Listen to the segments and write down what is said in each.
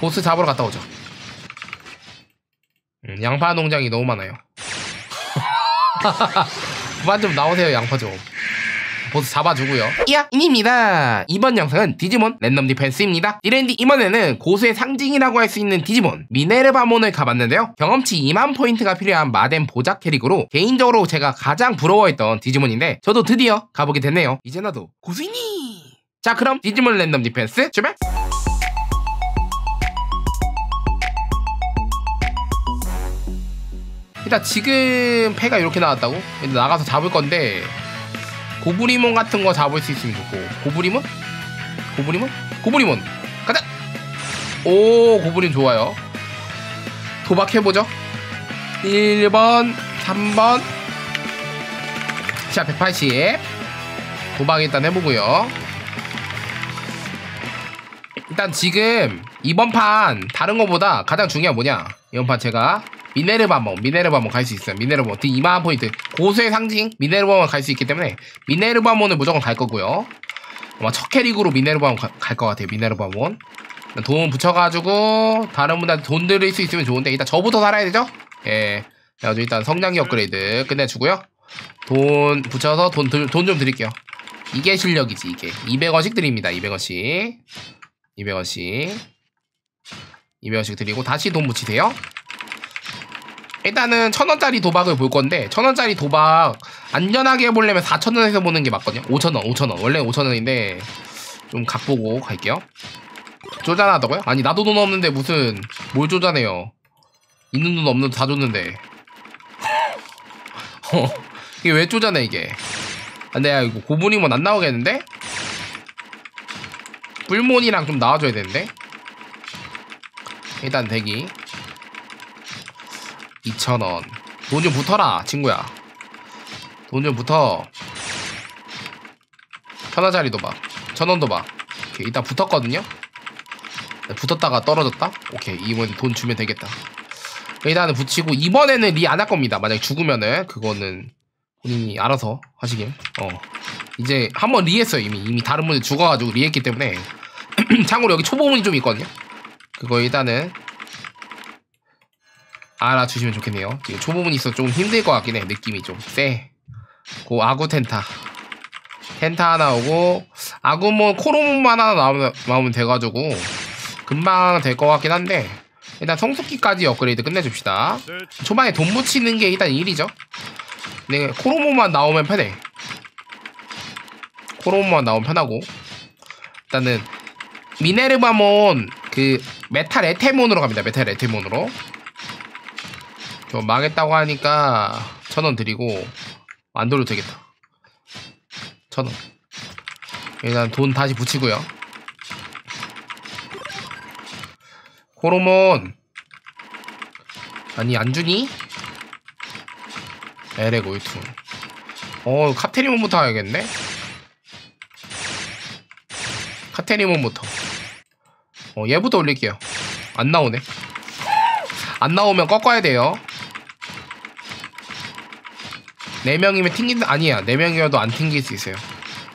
보스 잡으러 갔다 오죠. 음, 양파 농장이 너무 많아요. 그만 좀 나오세요, 양파 좀. 보스 잡아주고요. 이야, 이니입니다. 이번 영상은 디지몬 랜덤 디펜스입니다. 디랜디 이번에는 고수의 상징이라고 할 수 있는 디지몬 미네르바몬을 가봤는데요. 경험치 2만 포인트가 필요한 마덴 보작 캐릭으로 개인적으로 제가 가장 부러워했던 디지몬인데 저도 드디어 가보게 됐네요. 이제 나도 고수이니. 자, 그럼 디지몬 랜덤 디펜스 출발! 일단 지금 패가 이렇게 나왔다고? 나가서 잡을 건데 고브리몬 같은 거 잡을 수 있으면 좋고 고브리몬? 고브리몬? 고브리몬 가자! 오 고브린 좋아요 도박해보죠 1번 3번 자 180 도박 일단 해보고요 일단 지금 이번 판 다른 거보다 가장 중요한 뭐냐 이번 판 제가 미네르바몬 미네르바몬 갈 수 있어요. 미네르바몬 뒤 2만 포인트. 고수의 상징 미네르바몬 갈 수 있기 때문에 미네르바몬을 무조건 갈 거고요. 아마 첫 캐릭으로 미네르바몬 갈 것 같아요 미네르바몬 돈 붙여가지고 다른 분들한테 돈 드릴 수 있으면 좋은데 일단 저부터 살아야 되죠? 예. 그래가지고 일단 성장기 업그레이드 끝내주고요. 돈 붙여서 돈 돈 좀 드릴게요. 이게 실력이지 이게. 200원씩 드립니다 200원씩. 200원씩. 200원씩 드리고 다시 돈 붙이세요 일단은 천 원짜리 도박을 볼 건데 천 원짜리 도박 안전하게 해보려면 4천 원에서 보는 게 맞거든요. 5천 원 5천 원. 원래 5천 원인데 좀 각보고 갈게요. 쪼잔하다고요? 아니 나도 돈 없는데 무슨 뭘 쪼잔해요? 있는 돈 없는 돈 다 줬는데. 어, 이게 왜 쪼잔해 이게? 근데 야 이거 고분이면 안 나오겠는데? 뿔몬이랑 좀 나와줘야 되는데? 일단 대기 2,000원. 돈 좀 붙어라, 친구야. 돈 좀 붙어. 천원짜리 도박. 천원 도박. 오케이, 일단 붙었거든요? 네, 붙었다가 떨어졌다? 오케이, 이번에 돈 주면 되겠다. 일단은 붙이고, 이번에는 리 안 할 겁니다. 만약에 죽으면은, 그거는 본인이 알아서 하시길. 어. 이제 한번 리했어요, 이미. 이미 다른 분이 죽어가지고 리했기 때문에. 참고로 여기 초보문이 좀 있거든요? 그거 일단은 알아주시면 좋겠네요. 지금 초보문이 있어 좀 힘들 것 같긴 해. 느낌이 좀 세. 고 아구 텐타. 텐타 하나 오고 아구몬 코로몬만 하나 나오면, 나오면 돼가지고 금방 될 것 같긴 한데 일단 성숙기까지 업그레이드 끝내줍시다. 초반에 돈 묻히는 게 일단 일이죠. 근데 코로몬만 나오면 편해. 코로몬만 나오면 편하고 일단은 미네르바몬 그 메탈 에테몬으로 갑니다. 메탈 에테몬으로. 저 망했다고 하니까 천 원 드리고 안 돌려도 되겠다. 천 원. 일단 돈 다시 붙이고요. 호르몬 아니 안 주니? 에렉 올투. 어 카테리몬부터 해야겠네. 카테리몬부터. 어 얘부터 올릴게요. 안 나오네. 안 나오면 꺾어야 돼요. 4명이면 튕긴다 아니야. 4명이어도 안 튕길 수 있어요.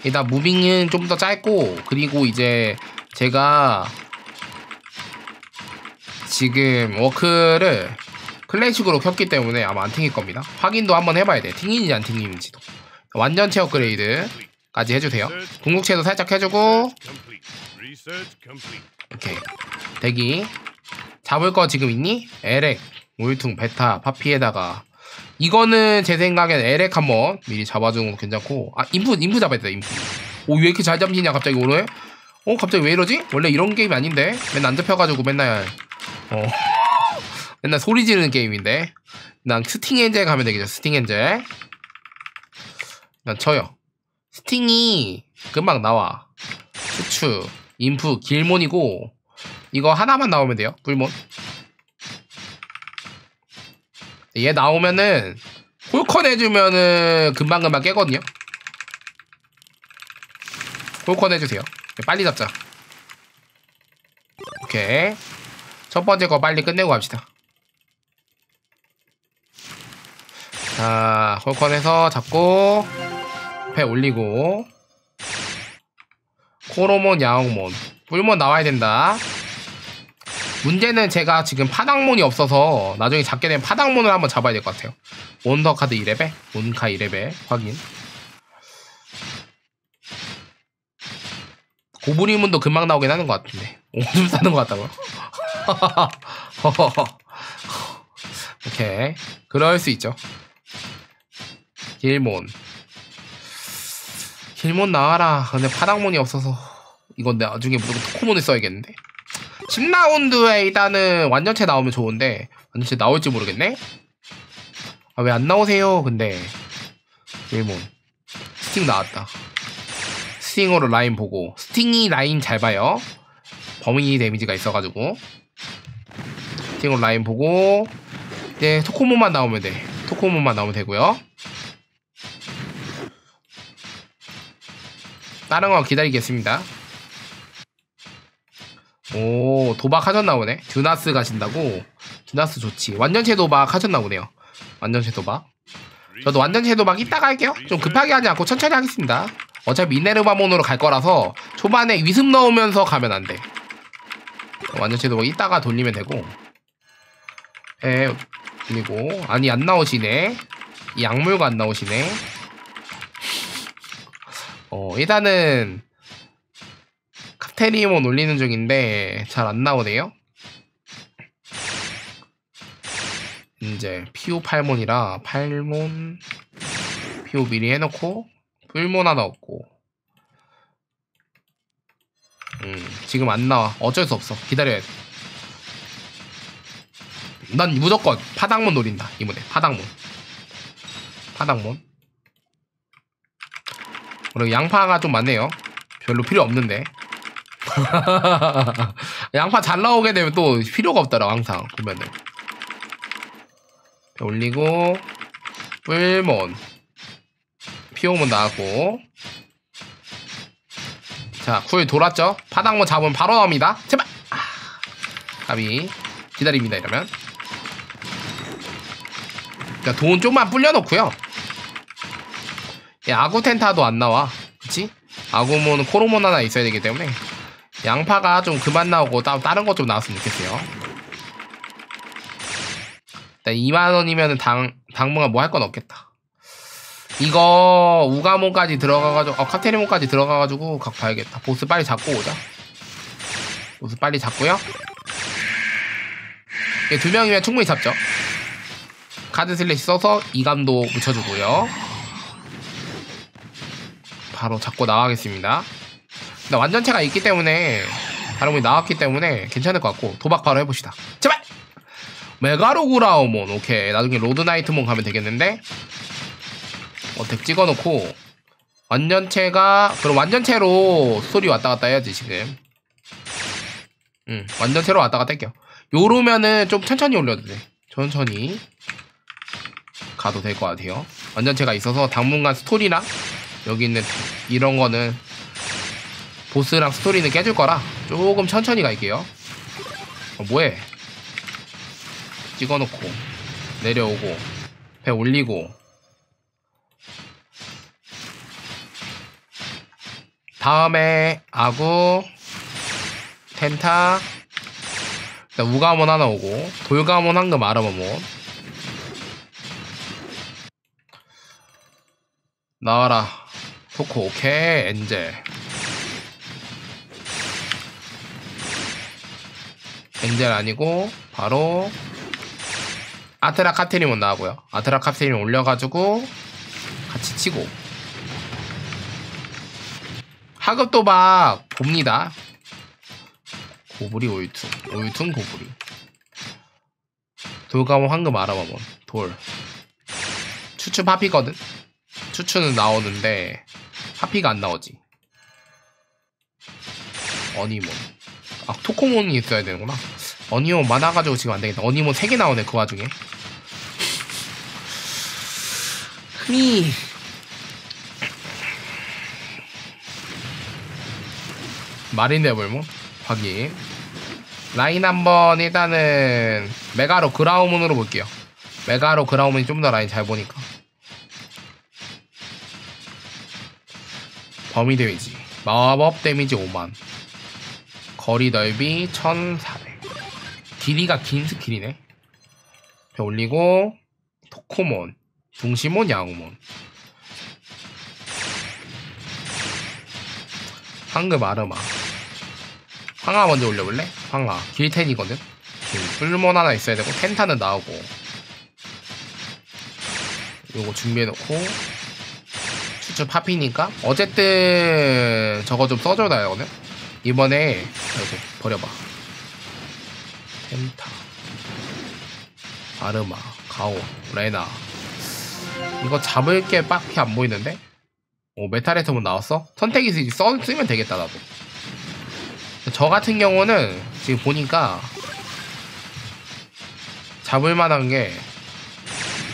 일단 moving은 좀 더 짧고 그리고 이제 제가 지금 워크를 클래식으로 켰기 때문에 아마 안 튕길 겁니다. 확인도 한번 해봐야 돼 튕기는지 안 튕기는지도. 완전체 업그레이드까지 해주세요. 궁극체도 살짝 해주고. 오케이 대기. 잡을 거 지금 있니? 에렉, 울퉁, 베타, 파피에다가 이거는 제 생각엔 에렉 한번 미리 잡아주는 거 괜찮고. 아 인프 인프 잡아야 돼 인프. 오왜 이렇게 잘 잡히냐 갑자기 오늘? 어 갑자기 왜 이러지? 원래 이런 게임이 아닌데. 맨날 안 잡혀가지고 맨날. 어. 맨날 소리 지르는 게임인데. 난 스팅 엔젤 가면 되겠죠 스팅 엔젤. 난 쳐요. 스팅이 금방 나와. 추추 인프 길몬이고. 이거 하나만 나오면 돼요 뿔몬 얘 나오면은 홀컨 해주면은 금방금방 깨거든요. 홀컨 해주세요. 빨리 잡자. 오케이. 첫 번째 거 빨리 끝내고 갑시다. 자 홀컨 해서 잡고 배 올리고. 코로몬 야옹몬. 뿔몬 나와야 된다 문제는 제가 지금 파당몬이 없어서 나중에 잡게 되면 파당몬을 한번 잡아야 될 것 같아요. 원더 카드 2레벨, 몬카 2레벨 확인. 고브리몬도 금방 나오긴 하는 것 같은데. 오줌 싸는 것 같다고요? 오케이. 그럴 수 있죠. 길몬. 길몬 나와라. 근데 파당몬이 없어서. 이건 나중에 무조건 토코몬을 써야겠는데. 10라운드에 일단은 완전체 나오면 좋은데 완전체 나올지 모르겠네? 아 왜 안 나오세요? 근데 일몬 스팅 나왔다. 스팅으로 라인 보고. 스팅이 라인 잘 봐요. 범위 데미지가 있어가지고. 스팅으로 라인 보고 이제 토코몬만 나오면 돼. 토코몬만 나오면 되고요. 다른 거 기다리겠습니다 오 도박 하셨나 보네. 듀나스 가신다고? 듀나스 좋지. 완전체 도박 하셨나 보네요. 완전체 도박. 저도 완전체 도박 이따가 할게요. 좀 급하게 하지 않고 천천히 하겠습니다. 어차피 미네르바몬으로 갈 거라서 초반에 위습 넣으면서 가면 안돼. 완전체 도박 이따가 돌리면 되고. 에 그리고 아니 안 나오시네. 이 약물가 안 나오시네. 어 일단은 카테리몬 올리는 중인데 잘 안 나오네요. 이제 피오 8몬이라 8몬 피오 미리 해놓고 뿔몬 하나 없고. 음 지금 안 나와. 어쩔 수 없어. 기다려야 돼난 무조건 파당몬 노린다 이번에. 파당몬. 파당몬. 그리고 양파가 좀 많네요. 별로 필요 없는데 양파 잘 나오게 되면 또 필요가 없더라 항상 보면은. 올리고 뿔몬. 피오몬 나왔고. 자쿨 돌았죠? 파당몬 잡으면 바로 나옵니다. 제발! 아, 가비 기다립니다 이러면. 자, 돈 좀만 불려놓고요. 야, 아구텐타도 안 나와. 그치? 아구몬은 코로몬 하나 있어야 되기 때문에 양파가 좀 그만 나오고 따, 다른 것 좀 나왔으면 좋겠어요. 2만원이면 당, 당분간 뭐 할 건 없겠다. 이거 우가몬까지 들어가가지고 어 카테리몬까지 들어가가지고 각 봐야겠다. 보스 빨리 잡고 오자. 보스 빨리 잡고요. 두 명이면 충분히 잡죠. 카드 slash 써서 이감도 묻혀주고요. 바로 잡고 나가겠습니다. 근데 완전체가 있기 때문에 다른 분이 나왔기 때문에 괜찮을 것 같고 도박 바로 해봅시다. 제발! 메가로그라우몬 오케이. 나중에 로드나이트몬 가면 되겠는데? attack 찍어놓고 완전체가 그럼 완전체로 스토리 왔다 갔다 해야지 지금. 응 완전체로 왔다 갔다 할게요 요러면은 좀 천천히 올려도 돼. 천천히 가도 될 것 같아요. 완전체가 있어서 당분간 스토리랑 여기 있는 이런 거는 보스랑 스토리는 깨줄 거라 조금 천천히 갈게요. 어, 뭐해? 찍어놓고 내려오고 배 올리고. 다음에 아구 텐타. 우가몬 하나 오고 돌가몬 황금 아르마몬. 나와라. 토코 오케이 엔젤 엔젤 아니고 바로 아트라 카테리몬 나오고요. 아트라 카테리몬 올려가지고 같이 치고. 하급 도박 봅니다. 고브리 오유툰. 오유툰 고브리. 돌가몬 황금 아라마몬 돌. 추추 파피거든? 추추는 나오는데 파피가 안 나오지. 어니몬 아 토코몬이 있어야 되는구나. 어니몬 많아가지고 지금 안되겠다. 어니몬 3개 나오네 그 와중에. 흠이. 마린데블몬? 확인. 라인 한번 일단은 메가로 그라우몬으로 볼게요. 메가로 그라우몬이 좀 더 라인 잘 보니까. 범위 데미지. 마법 데미지 5만 거리 넓이 1400 길이가 긴 스킬이네. 배 올리고 토코몬, 둥시몬, 야옹몬. 황금 아르마. 황하 먼저 올려볼래? 황하. 길텐이거든. 길. 뿔몬 하나 있어야 되고 텐타는 나오고. 요거 준비해놓고 추측 파피니까 어쨌든 저거 좀 써줘야 되거든. 이번에 아이고 버려봐. 텐타. 아르마, 가오, 레나. 이거 잡을 게 빡히 안 보이는데? 오, 메탈에서문 나왔어? 선택이 쓰, 써, 쓰면 되겠다, 나도. 저 같은 경우는 지금 보니까 잡을 만한 게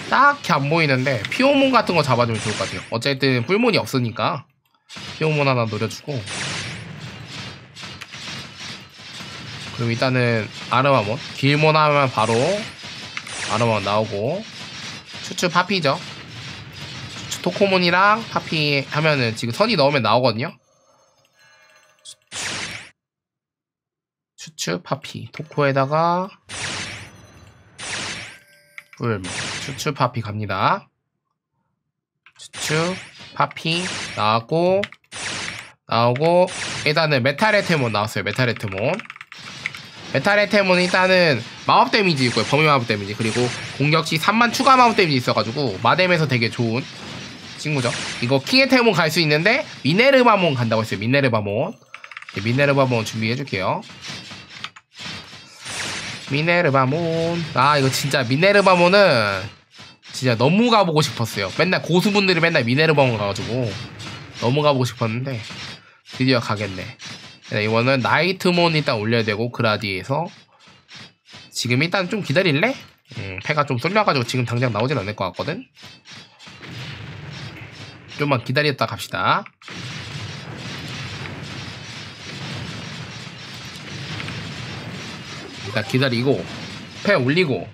딱히 안 보이는데 피오몬 같은 거 잡아주면 좋을 것 같아요. 어쨌든 뿔몬이 없으니까 피오몬 하나 노려주고 그럼 일단은 아르마몬 길몬 하면 바로 아르마몬 나오고 추추 파피죠. 추추 토코몬이랑 파피 하면은 지금 선이 넣으면 나오거든요. 추추 파피 토코에다가 뿔몬 추추 파피 갑니다. 추추 파피 나왔고 나오고 일단은 메탈 에테몬 나왔어요. 메탈 에테몬 메탈에테몬은 일단은 마법 데미지 있고요. 범위 마법 데미지 그리고 공격시 3만 추가 마법 데미지 있어가지고 마뎀에서 되게 좋은 친구죠. 이거 킹에테몬 갈수 있는데 미네르바몬 간다고 했어요. 미네르바몬 네, 미네르바몬 준비해줄게요. 미네르바몬 아 이거 진짜 미네르바몬은 진짜 너무 가보고 싶었어요 맨날 고수분들이 맨날 미네르바몬 가가지고 너무 가보고 싶었는데 드디어 가겠네 네, 이거는 나이트몬 일단 올려야 되고 그라디에서. 지금 일단 좀 기다릴래? 음, 패가 좀 쏠려가지고 지금 당장 나오진 않을 것 같거든. 좀만 기다렸다 갑시다. 일단 기다리고 패 올리고.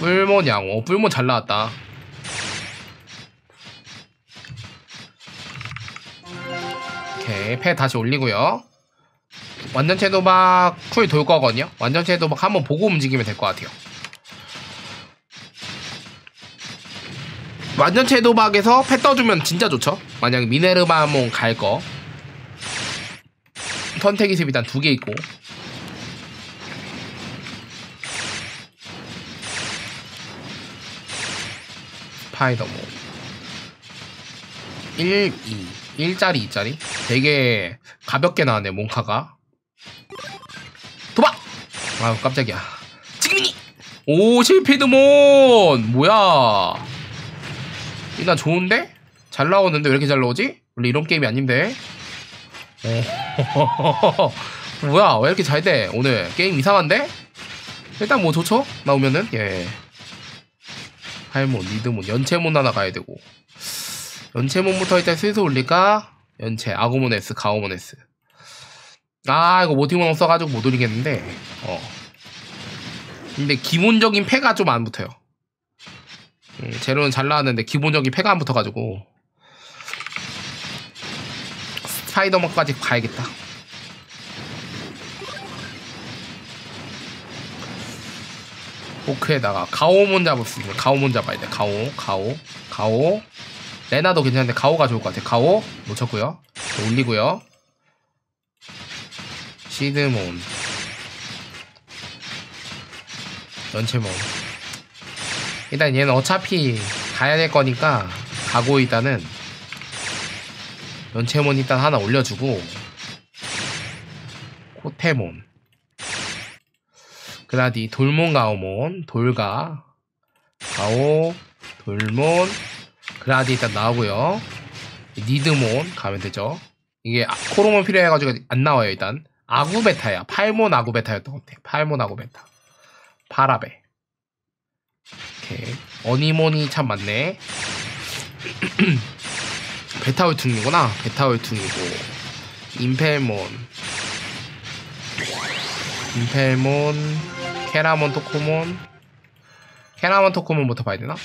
뿔몬 양호 뿔몬 잘 나왔다 오케이. 패 다시 올리고요. 완전체 도박 쿨 돌 거거든요. 완전체 도박 한번 보고 움직이면 될 것 같아요. 완전체 도박에서 패 떠주면 진짜 좋죠? 만약에 미네르바몬 갈 거. 선택이 습 일단 두 개 있고. 스파이더몬. 1, 2 1짜리 2짜리 되게 가볍게 나왔네 몽카가 도박! 아유 깜짝이야 지금이니! 오 실패드몬 뭐야 일단 좋은데? 잘 나오는데 왜 이렇게 잘 나오지? 원래 이런 게임이 아닌데 오 뭐야 왜 이렇게 잘 돼 오늘 게임 이상한데? 일단 뭐 좋죠? 나오면은 예 할몬, 리드몬, 연체몬 하나 가야 되고 연체몬부터 일단 슬슬 올릴까? 연체, 가오몬 S. 아 이거 모티몬 없어가지고 못 올리겠는데 어. 근데 기본적인 패가 좀 안 붙어요. 음, 제로는 잘 나왔는데 기본적인 패가 안 붙어가지고. 스파이더맨까지 가야겠다. 포크에다가 가오몬 잡을 수 있는 가오몬 잡아야 돼. 가오 가오 가오 레나도 괜찮은데 가오가 좋을 것 같아 가오 놓쳤고요. 올리고요. 시드몬. 연체몬. 일단 얘는 어차피 가야 될 거니까 가고 일단은 연체몬 일단 하나 올려주고 코테몬. 그라디 돌몬 가오몬 돌가. 가오 돌몬 그라디 일단 나오고요. 니드몬 가면 되죠. 이게 아- 코로몬 필요해가지고 안 나와요 일단. 아구베타야. 팔몬 아구베타였던 것 같아. 팔몬 아구베타. 파라베. 오케이. 어니몬이 참 많네. 베타울퉁이구나. 베타울퉁이고. 임펠몬. 임펠몬. 케라몬 토코몬. 케라몬 토코몬부터 봐야 되나?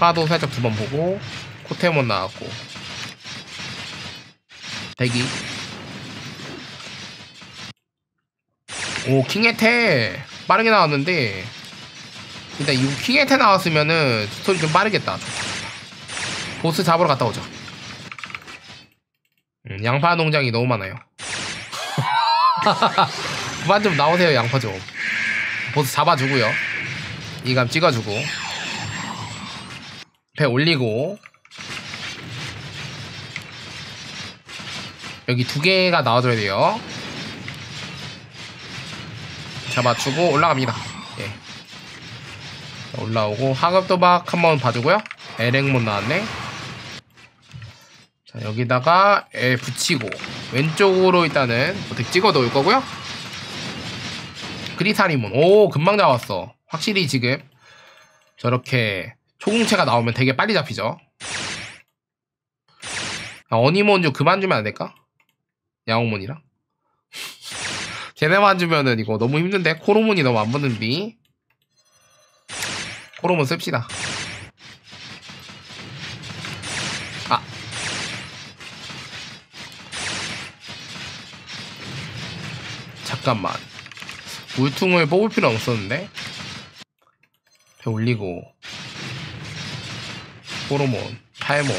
하도 살짝 두 번 보고 코테몬 나왔고. 대기. 오 킹에테! 빠르게 나왔는데 일단 이 킹에테 나왔으면은 스토리 좀 빠르겠다. 보스 잡으러 갔다 오자 음, 양파 농장이 너무 많아요. 그만 좀 나오세요 양파 좀. 보스 잡아주고요. 이감 찍어주고 배 올리고 여기 두 개가 나와줘야 돼요. 잡아주고 올라갑니다. 예. 자, 올라오고 하급도박 한번 봐주고요. 에렉못 나왔네. 자 여기다가 에 붙이고 왼쪽으로 일단은 어떻게 찍어 놓을 거고요. 그리사리몬 오 금방 나왔어. 확실히 지금 저렇게 초공체가 나오면 되게 빨리 잡히죠. 아, 어니몬 좀 그만 주면 안 될까? 야옹몬이랑? 걔네만 주면은 이거 너무 힘든데? 코로몬이 너무 안 붙는디? 코로몬 씁시다. 아. 잠깐만. 울퉁을 뽑을 필요 없었는데? 배 올리고 호르몬 탈몬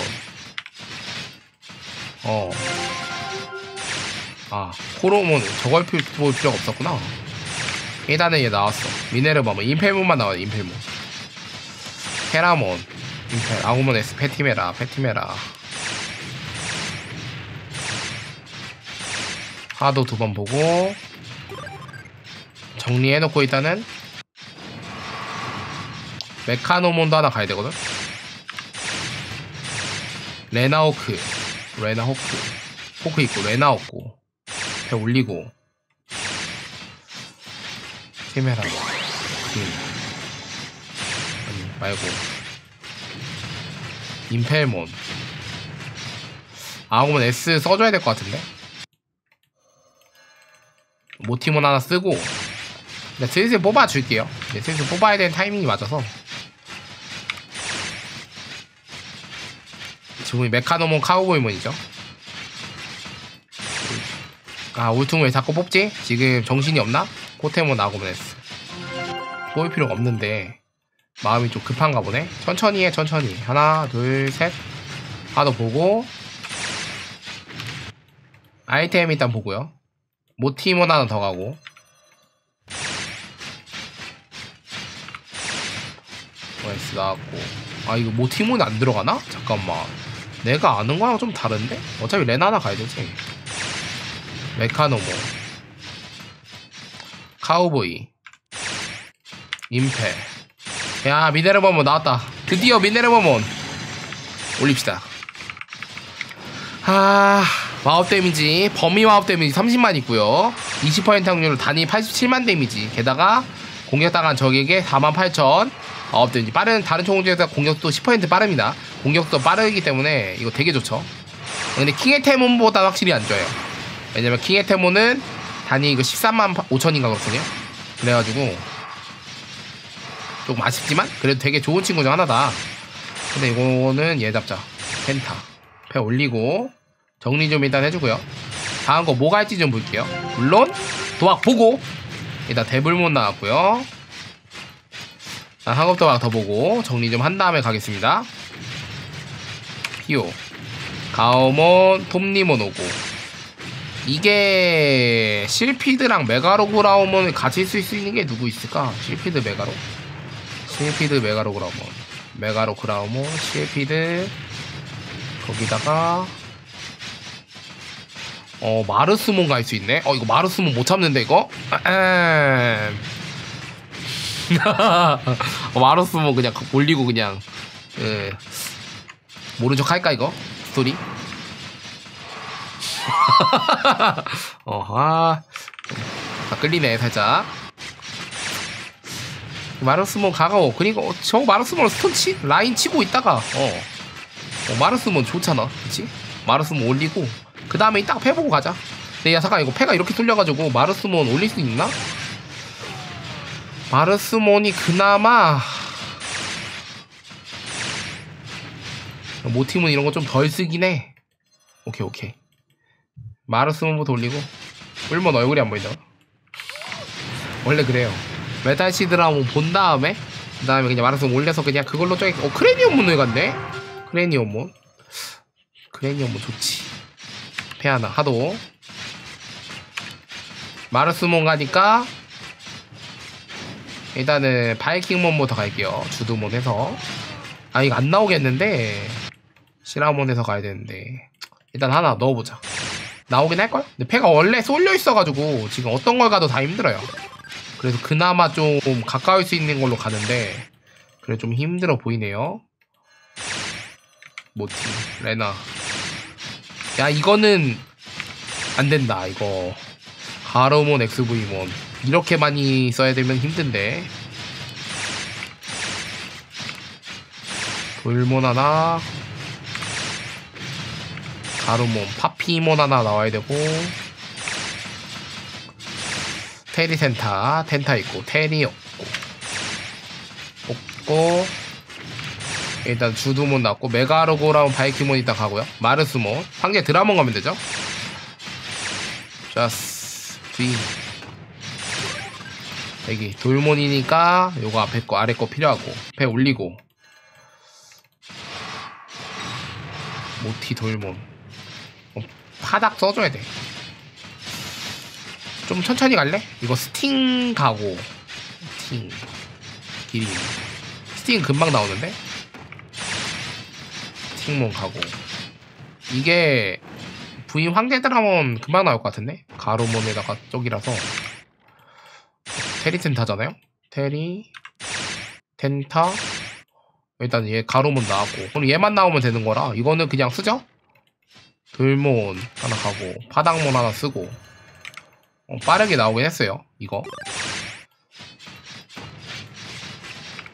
어. 아, 호르몬 저걸 필, 볼 필요가 없었구나. 일단은 얘 나왔어. 미네르바몬, 임펠몬만 나와요, 임펠몬. 헤라몬, 임펠, 아구몬 S, 페티메라, 페티메라. 하도 두 번 보고, 정리해놓고 일단은, 메카노몬도 하나 가야 되거든? 레나호크, 레나호크. 호크 있고, 레나 없고. 배 올리고. 케메라. 음. 아니, 말고. 임펠몬. 아우몬 S 써줘야 될 것 같은데? 모티몬 하나 쓰고. 네, 슬슬 뽑아줄게요. 네, 슬슬 뽑아야 되는 타이밍이 맞아서. 지금 메카노몬 카우보이몬이죠. 아 울퉁 왜 자꾸 뽑지? 지금 정신이 없나? 코테몬 했어. 뽑을 필요가 없는데 마음이 좀 급한가 보네. 천천히 해 천천히. 하나 둘셋. 하나 더 보고. 아이템 일단 보고요. 모티몬 하나 더 가고. OS 나왔고. 아 이거 모티몬이 안 들어가나? 잠깐만 내가 아는 거랑 좀 다른데? 어차피 레나 하나 가야 되지. 메카노몬. 카우보이. 임페. 야 미네르바몬 나왔다. 드디어 미네르바몬 올립시다. 아 마법 데미지. 범위 마법 데미지 30만 있고요. 20% 확률로 단위 87만 데미지. 게다가 공격당한 적에게 4만 8천 데미지 빠른 다른 총공격보다 공격도 10% 빠릅니다 공격도 빠르기 때문에 이거 되게 좋죠 근데 킹의 테몬보다 확실히 안 좋아요 왜냐면 킹의 테모는 단위 이거 13만 5천인가 그렇거든요. 그래가지고 조금 아쉽지만 그래도 되게 좋은 친구 중 하나다. 근데 이거는 얘 잡자. 펜타. 배 올리고 정리 좀 일단 해주고요. 다음 거 뭐가 할지 좀 볼게요. 물론 도박 보고 일단 데블몬 나왔고요. 한급 도박 더 보고 정리 좀 한 다음에 가겠습니다. 피오. 가오몬 톱니몬 오고. 이게 실피드랑 메가로그라우몬을 같이 쓸 수 있는 게 누구 있을까? 실피드 메가로 실피드 메가로그라우몬. 메가로그라우몬 실피드. 거기다가 어 마르스몬 갈 수 있네. 어 이거 마르스몬 못 참는데 이거? 어, 마르스몬 그냥 올리고 그냥 예. 모른 척 할까 이거 스토리 어, 아, 아, 끌리네, 살짝. 마르스몬 가가오. 그니까, 어, 저 마르스몬 스톤 치, 라인 치고 있다가, 어. 어 마르스몬 좋잖아. 그치? 마르스몬 올리고, 그 다음에 딱 패보고 가자. 근데 야, 잠깐, 이거 패가 이렇게 뚫려가지고, 마르스몬 올릴 수 있나? 마르스몬이 그나마, 모티몬 이런 거 좀 덜 쓰긴 해. 오케이, 오케이. 마르스몬부터 올리고 뿔몬 얼굴이 안 보인다 원래 그래요. 메탈 시드라몬 본 다음에 그 다음에 그냥 마르스 올려서 그냥 그걸로 쪼개 어 크레니엄몬을 갔네? 크레니엄몬 크레니엄몬 좋지. 페아나 하도. 마르스몬 가니까 일단은 바이킹몬부터 갈게요. 주드몬 해서. 아 이거 안 나오겠는데. 시라몬에서 가야 되는데. 일단 하나 넣어보자. 나오긴 할걸? 근데 패가 원래 쏠려 있어가지고 지금 어떤 걸 가도 다 힘들어요. 그래서 그나마 좀 가까울 수 있는 걸로 가는데. 그래 좀 힘들어 보이네요. 모티 레나. 야 이거는 안 된다 이거. 가로몬 XV몬 이렇게 많이 써야 되면 힘든데. 돌몬 하나. 가루몬 파피몬 하나 나와야 되고. 테리 센타 텐타 있고 테리 없고. 없고. 일단 주두몬 나왔고 메가로고라운 바이키몬 이따 가고요. 마르스몬. 황제 드라몬 가면 되죠? 자스 뒤 여기 돌몬이니까 요거 앞에 거 아래 거 필요하고 배 올리고. 모티 돌몬 어, 파닥 써줘야 돼. 좀 천천히 갈래? 이거 스팅 가고. 스팅. 길이. 스팅 금방 나오는데? 스팅몬 가고. 이게 부인 황제들 하면 금방 나올 것 같은데? 가로몬에다가 쪽이라서 테리 텐타잖아요? 테리 텐타? 일단 얘 가로몬 나왔고. 그럼 얘만 나오면 되는 거라 이거는 그냥 쓰죠? 돌몬 하나 가고 바닥몬 하나 쓰고. 어, 빠르게 나오긴 했어요 이거.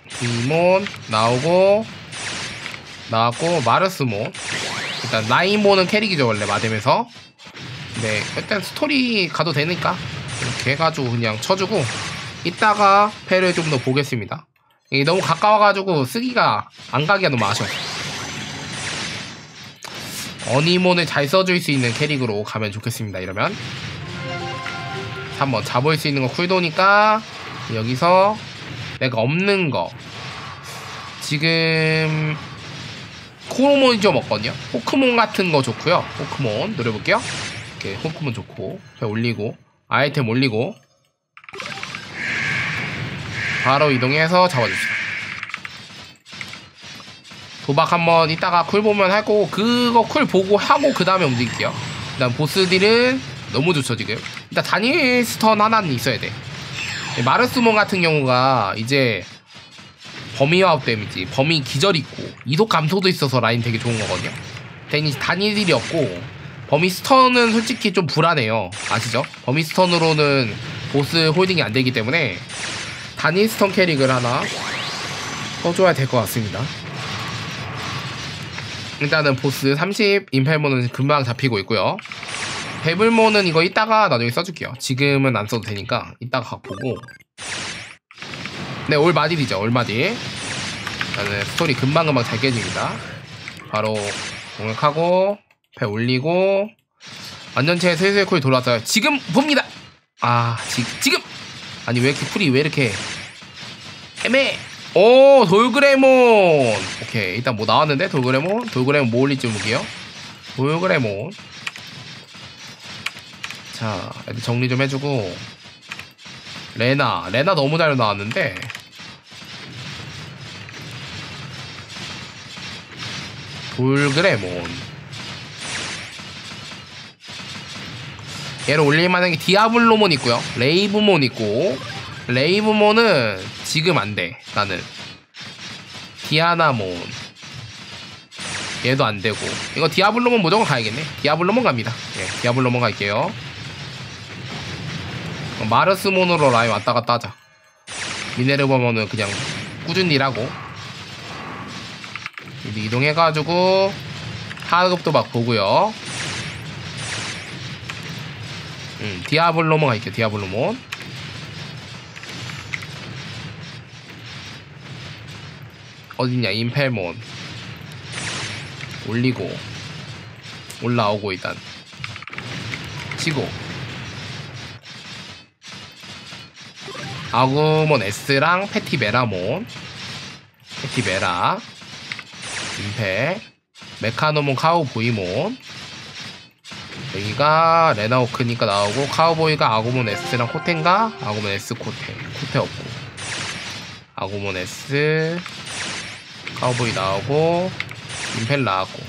디몬 나오고 나왔고 마르스몬. 일단 나이몬은 캐릭이죠 원래 마뎀에서. 네 일단 스토리 가도 되니까. 이렇게 해가지고 그냥 쳐주고 이따가 패를 좀 더 보겠습니다. 너무 가까워가지고 쓰기가 안 가기가 너무 아쉬워. 어니몬을 잘 써줄 수 있는 캐릭으로 가면 좋겠습니다 이러면. 한번 잡을 수 있는 거 쿨도니까 여기서 내가 없는 거. 지금 코로몬이 좀 없거든요? 포크몬 같은 거 좋고요. 포크몬 노려볼게요. 이렇게 포크몬 좋고 배 올리고 아이템 올리고 바로 이동해서 잡아줍시다. 도박 한번 이따가 쿨 보면 할 거고 그거 쿨 보고 하고 그 다음에 움직일게요. 일단 보스 딜은 너무 좋죠 지금. 일단 단일 stun 하나는 있어야 돼. 마르스몬 같은 경우가 이제 범위 와우 데미지 범위 기절 있고 이속 감소도 있어서 라인 되게 좋은 거거든요. 데니 단일 딜이 없고 범위 stun은 솔직히 좀 불안해요. 아시죠? 범위 stun으로는 보스 홀딩이 안 되기 때문에 단일 stun 캐릭을 하나 써줘야 될 것 같습니다. 일단은 보스 30 임펠몬은 금방 잡히고 있고요. 데블몬은 이거 이따가 나중에 써줄게요. 지금은 안 써도 되니까 이따가 각 보고. 네 올마딜이죠 올마딜. 일단은 스토리 금방금방 잘 깨집니다. 바로 공격하고 배 올리고 완전체 슬슬 콜 돌아왔어요. 지금 봅니다! 아 지, 지금 아니 왜 이렇게 풀이 왜 이렇게 애매? 오 돌그레몬. 오케이 일단 뭐 나왔는데? 돌그레몬? 돌그레몬 뭐 올릴지 볼게요. 돌그레몬. 자 애들 정리 좀 해주고. 레나 레나 너무 잘 나왔는데. 돌그레몬 얘를 올릴만한 게 디아블로몬 있고요. 레이브몬 있고. 레이브몬은 지금 안돼 나는. 디아나몬. 얘도 안되고. 이거 디아블로몬 무조건 가야겠네. 디아블로몬 갑니다. 예, 디아블로몬 갈게요. 어, 마르스몬으로 라인 왔다갔다 하자. 미네르버몬은 그냥 꾸준히 일하고. 이동해가지고 하급도 막 보고요 음, 디아블로몬 갈게요 디아블로몬. 어딨냐 임펠몬. 올리고 올라오고 일단. 치고. 아구몬 S랑 페티메라몬. 페티메라. 임페. 메카노몬 카우보이몬 여기가 레나오크니까 나오고 카우보이가 아구몬 S랑 코텐가 아구몬 S 코테 코테 없고. 아구몬 S 카우보이 나오고 임펠 나왔고.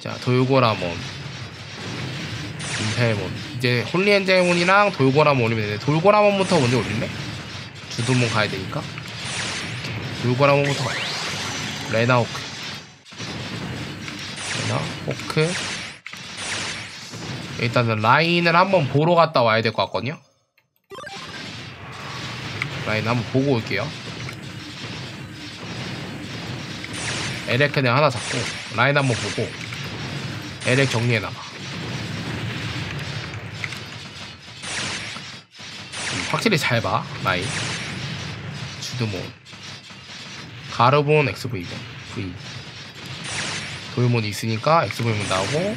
자 돌고라몬. 임펠몬. 이제 홀리엔젤몬이랑 돌고라몬 올리면 되는데 돌고라몬부터 먼저 올릴래? 주도몬 가야 되니까. 돌고라몬부터 가자. 레나호크. 레나호크 일단은 라인을 한번 보러 갔다 와야 될 것 같거든요. 라인 한번 보고 올게요. 에렉 그냥 하나 잡고 라인 한번 보고 에렉 정리해놔봐 음, 확실히 잘 봐 라인. 주드몬. 가르본 XV몬 V 돌몬 있으니까 XV몬 나오고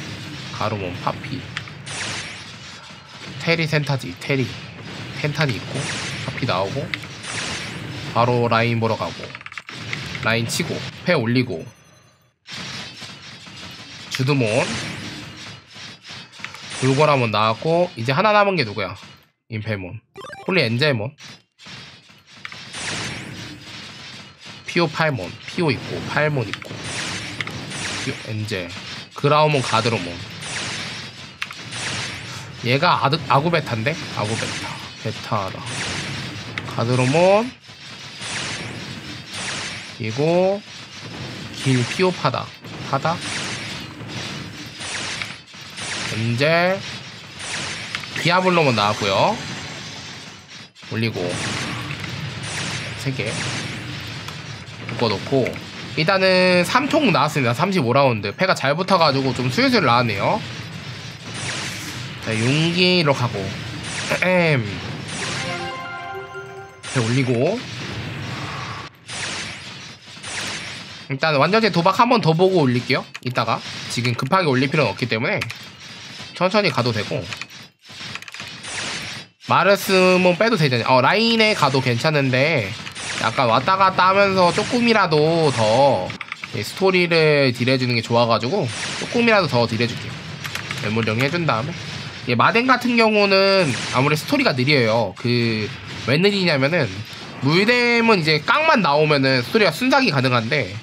가르몬 파피 테리 텐타지 테리. 텐탄이 있고 파피 나오고 바로 라인 보러 가고 라인 치고 패 올리고 주드몬 돌고라몬 나왔고 이제 하나 남은 게 누구야? 임펠몬. 홀리 엔젤몬. 피오 팔몬. 피오 있고 팔몬 있고 피오 엔젤. 그라우몬 가드로몬 얘가 아드, 아구베타인데? 아구베타. 베타다 가드로몬. 그리고 길 피오파다. 파다. 엔젤. 디아블로몬 나왔고요. 올리고. 3개. 묶어놓고. 일단은 3통 나왔습니다. 35라운드. 패가 잘 붙어가지고 좀 슬슬 나왔네요 자 용기로 가고 배 올리고. 일단 완전체 도박 한 번 더 보고 올릴게요. 이따가. 지금 급하게 올릴 필요는 없기 때문에 천천히 가도 되고. 마르스몬 빼도 되잖아요 어 라인에 가도 괜찮은데 약간 왔다 갔다 하면서 조금이라도 더 스토리를 딜해주는 게 좋아가지고 조금이라도 더 딜해줄게요. 메모리 정리해준 다음에 예, 마뎀 같은 경우는 아무래도 스토리가 느려요. 그 왜 느리냐면은 물뎀은 이제 깡만 나오면은 스토리가 순삭이 가능한데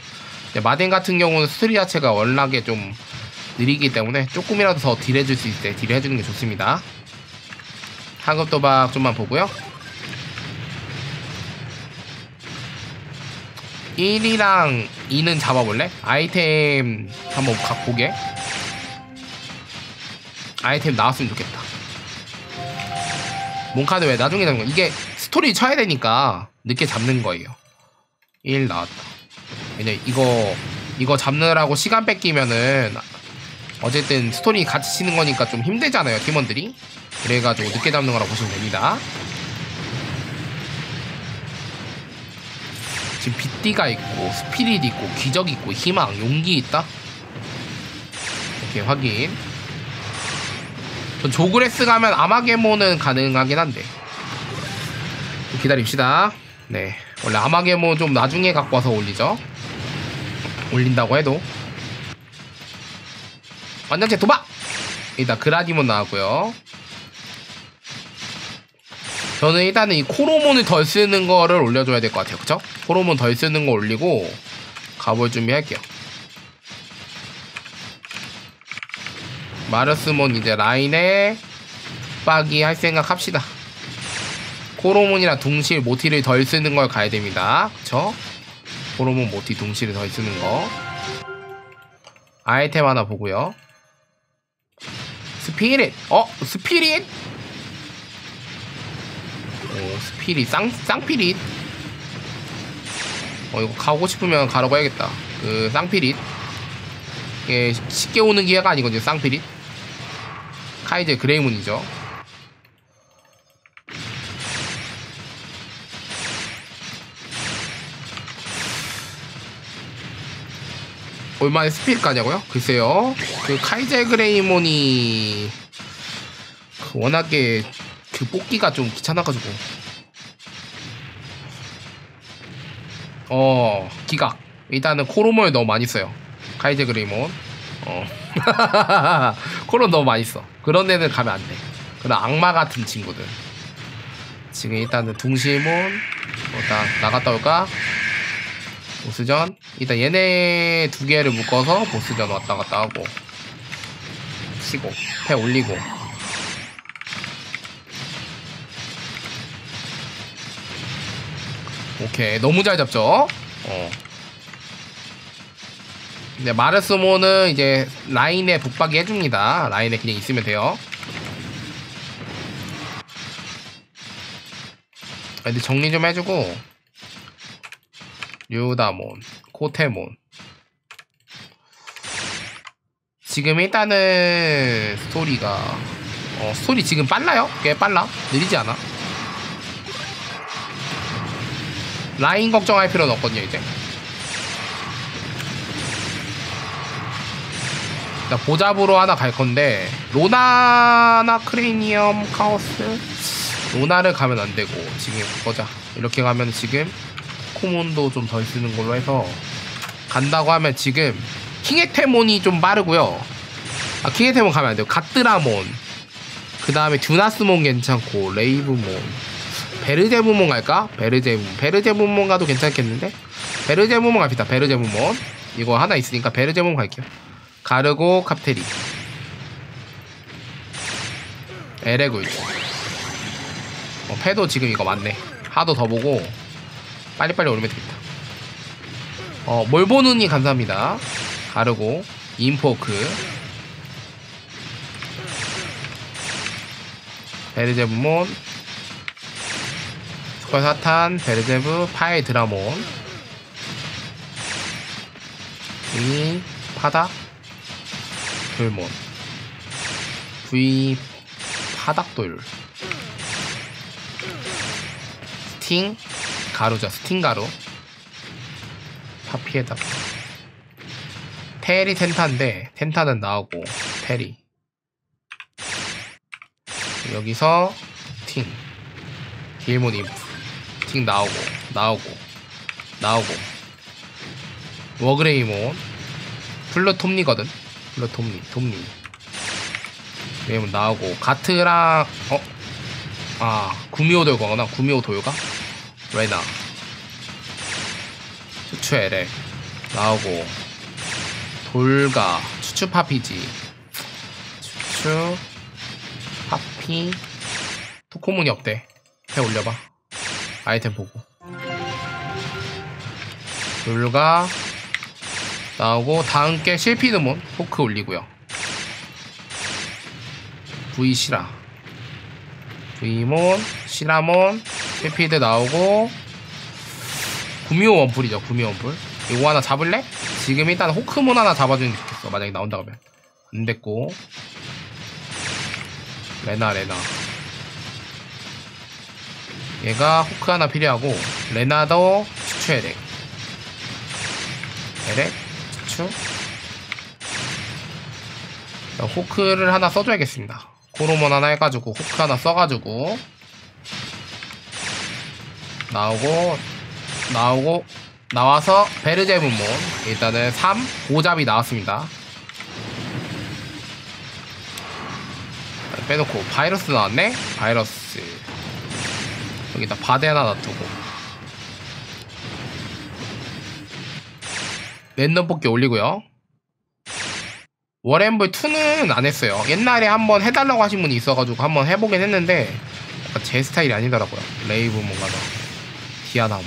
마뎀 같은 경우는 스토리 자체가 워낙에 좀 느리기 때문에 조금이라도 더 딜해줄 수 있을 때 딜해주는 게 좋습니다. 하급 도박 좀만 보고요. 1이랑 2는 잡아볼래? 아이템 한번 각 보게 아이템 나왔으면 좋겠다. 몽카드 왜 나중에 잡는 거? 이게 스토리 쳐야 되니까 늦게 잡는 거예요. 1 나왔다. 왜냐 이거 이거 잡느라고 시간 뺏기면은 어쨌든 스토리 같이 치는 거니까 좀 힘들잖아요 팀원들이. 그래가지고 늦게 잡는 거라고 보시면 됩니다. 지금 빗띠가 있고 스피릿 있고 기적 있고 희망 용기 있다? 이렇게 확인 전 조그레스 가면 아마게모는 가능하긴 한데. 기다립시다. 네. 원래 아마게모 좀 나중에 갖고 와서 올리죠. 올린다고 해도. 완전체 도박! 일단 그라디몬 나왔고요. 저는 일단은 이 코로몬을 덜 쓰는 거를 올려줘야 될 것 같아요. 그쵸? 코로몬 덜 쓰는 거 올리고 가볼 준비할게요 마르스몬 이제 라인에 빠기 할 생각 합시다. 코로몬이나 둥실 모티를 덜 쓰는 걸 가야 됩니다. 그쵸? 코로몬 모티 둥실을 덜 쓰는 거. 아이템 하나 보고요. 스피릿. 어? 스피릿? 오 스피릿. 쌍, 쌍피릿. 어 이거 가고 싶으면 가라고 해야겠다. 그 쌍피릿. 이게 쉽게 오는 기회가 아니거든요 쌍피릿 카이젤 그레이몬이죠. 얼마에 스피릿까지하고요? 글쎄요. 그 카이제 그레이몬이 그 워낙에 그 뽑기가 좀 귀찮아가지고. 어 기각. 일단은 코로모를 너무 많이 써요. 카이제 그레이몬 어. 코로 너무 많이 써 그런 애들 가면 안 돼. 그런 악마 같은 친구들. 지금 일단은 둥실몬 일단 나갔다 올까? 보스전? 일단 얘네 두 개를 묶어서 보스전 왔다 갔다 하고 치고 패 올리고. 오케이. 너무 잘 잡죠? 어 이제 마르스모는 이제 라인에 북박이 해줍니다. 라인에 그냥 있으면 돼요. 근데 정리 좀 해주고. 류다몬 코테몬. 지금 일단은 스토리가 어 스토리 지금 빨라요? 꽤 빨라? 느리지 않아? 라인 걱정할 필요는 없거든요 이제 자, 보잡으로 하나 갈 건데 로나나 크레니엄 카오스? 로나를 가면 안 되고 지금 보자. 이렇게 가면 지금 코몬도 좀 덜 쓰는 걸로 해서 간다고 하면 지금 킹에테몬이 좀 빠르고요. 아 킹에테몬 가면 안 돼요. 갓드라몬. 그 다음에 듀나스몬 괜찮고 레이브몬. 베르제부몬 갈까? 베르제부몬 베르제부몬 가도 괜찮겠는데? 베르제부몬 갑시다. 베르제부몬. 이거 하나 있으니까 베르제부몬 갈게요 가르고 카프테리. 에레굴 어, 패도 지금 이거 맞네. 하도 더 보고 빨리빨리 오르면 되겠다. 어 몰보누니 감사합니다. 가르고 인포크. 베르제부몬. 스컬 사탄 베르제브 파이 드라몬. 이 파닥 돌몬 V 파닥돌. 스팅 가루죠. 스팅 가루. 파피에다가 테리 텐타인데 텐타는 나오고 테리. 여기서 팅. 딜몬 인프 팅 나오고 나오고 나오고. 워그레이몬. 플러 톱니거든 플러 톱니 톱니 왜냐면 나오고. 가트랑 어? 아 구미호 돌거나? 구미호 돌가? 레나. 추추 에렉 나오고. 돌가. 추추 파피지. 추추 파피. 토코몬이 없대. 해 올려봐. 아이템 보고. 돌가 나오고 다음 게 실피드몬 포크 올리고요. V 시라 V몬 시라몬 실피드 나오고 구미호 원풀이죠 구미호 원풀 이거 하나 잡을래? 지금 일단 호크몬 하나 잡아주는 게 좋겠어 만약에 나온다 그러면. 안 됐고. 레나 레나. 얘가 호크 하나 필요하고 레나더 추추 에렉 에렉 자, 호크를 하나 써줘야겠습니다. 코로몬 하나 해가지고 호크 하나 써가지고. 나오고 나오고 나와서 베르제문몬 일단은 3 고잡이 나왔습니다. 빼놓고 바이러스 나왔네? 바이러스. 여기다 바대 하나 놔두고 랜덤 뽑기 올리고요. 워렌블 2는 안 했어요. 옛날에 한번 해달라고 하신 분이 있어가지고 한번 해보긴 했는데 제 스타일이 아니더라고요. 레이브 뭔가다 디아나몬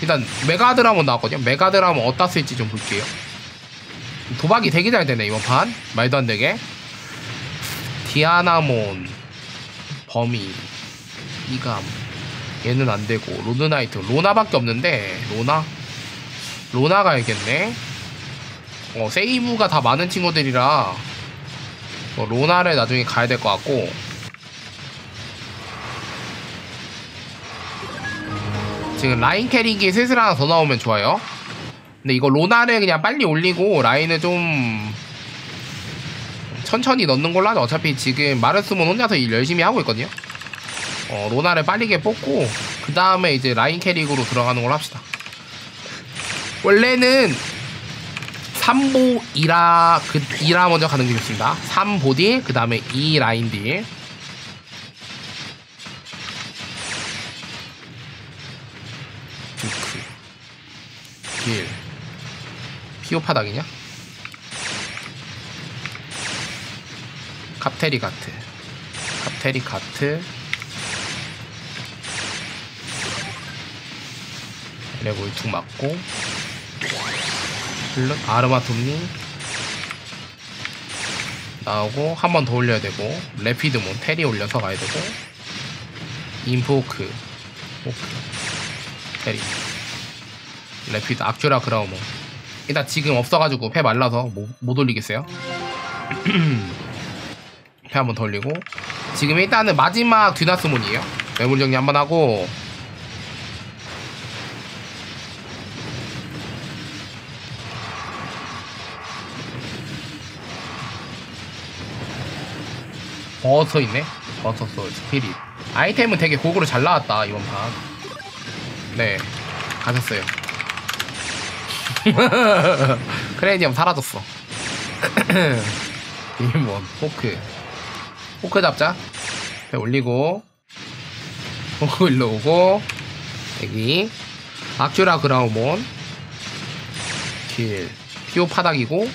일단 메가드라몬 나왔거든요. 메가드라몬 어디다 쓸지 좀 볼게요. 도박이 되게 잘 되네 이번 판. 말도 안 되게. 디아나몬 범위 이감. 얘는 안 되고 로드나이트. 로나밖에 없는데 로나 로나 가야겠네. 어 세이브가 다 많은 친구들이라 어, 로나를 나중에 가야 될 것 같고. 지금 라인 캐릭이 슬슬 하나 더 나오면 좋아요. 근데 이거 로나를 그냥 빨리 올리고 라인을 좀 천천히 넣는 걸로 하죠. 어차피 지금 마르스몬 혼자서 일 열심히 하고 있거든요. 어, 로나를 빠르게 뽑고 그 다음에 이제 라인 캐릭으로 들어가는 걸로 합시다. 원래는 3보 2라 그 2라 먼저 가는 게 좋습니다. 3보 딜, 그 다음에 2 라인 딜. 듀크 딜 피오 파닥이냐? 카테리 가트 카테리 가트 레골 툭 맞고 물론 아르마톱니 나오고 한 번 더 올려야 되고 레피드몬 테리 올려서 가야 되고 인포크 포크 테리. 레피드 아큐라 그라우몬 일단 지금 없어가지고 패 말라서 못, 못 올리겠어요? 패 한 번 더 올리고. 지금 일단은 마지막 뒤나스몬이에요. 매물 정리 한 번 하고 버터 있네? 버터 솔 스피릿. 아이템은 되게 고구로 잘 나왔다 이번 판네 가셨어요. 크레이디엄 사라졌어. 이몬 포크. 포크 잡자. 배 올리고. 포크 일로 오고. 여기. 악주라 그라우몬. 킬 피오 파닥이고.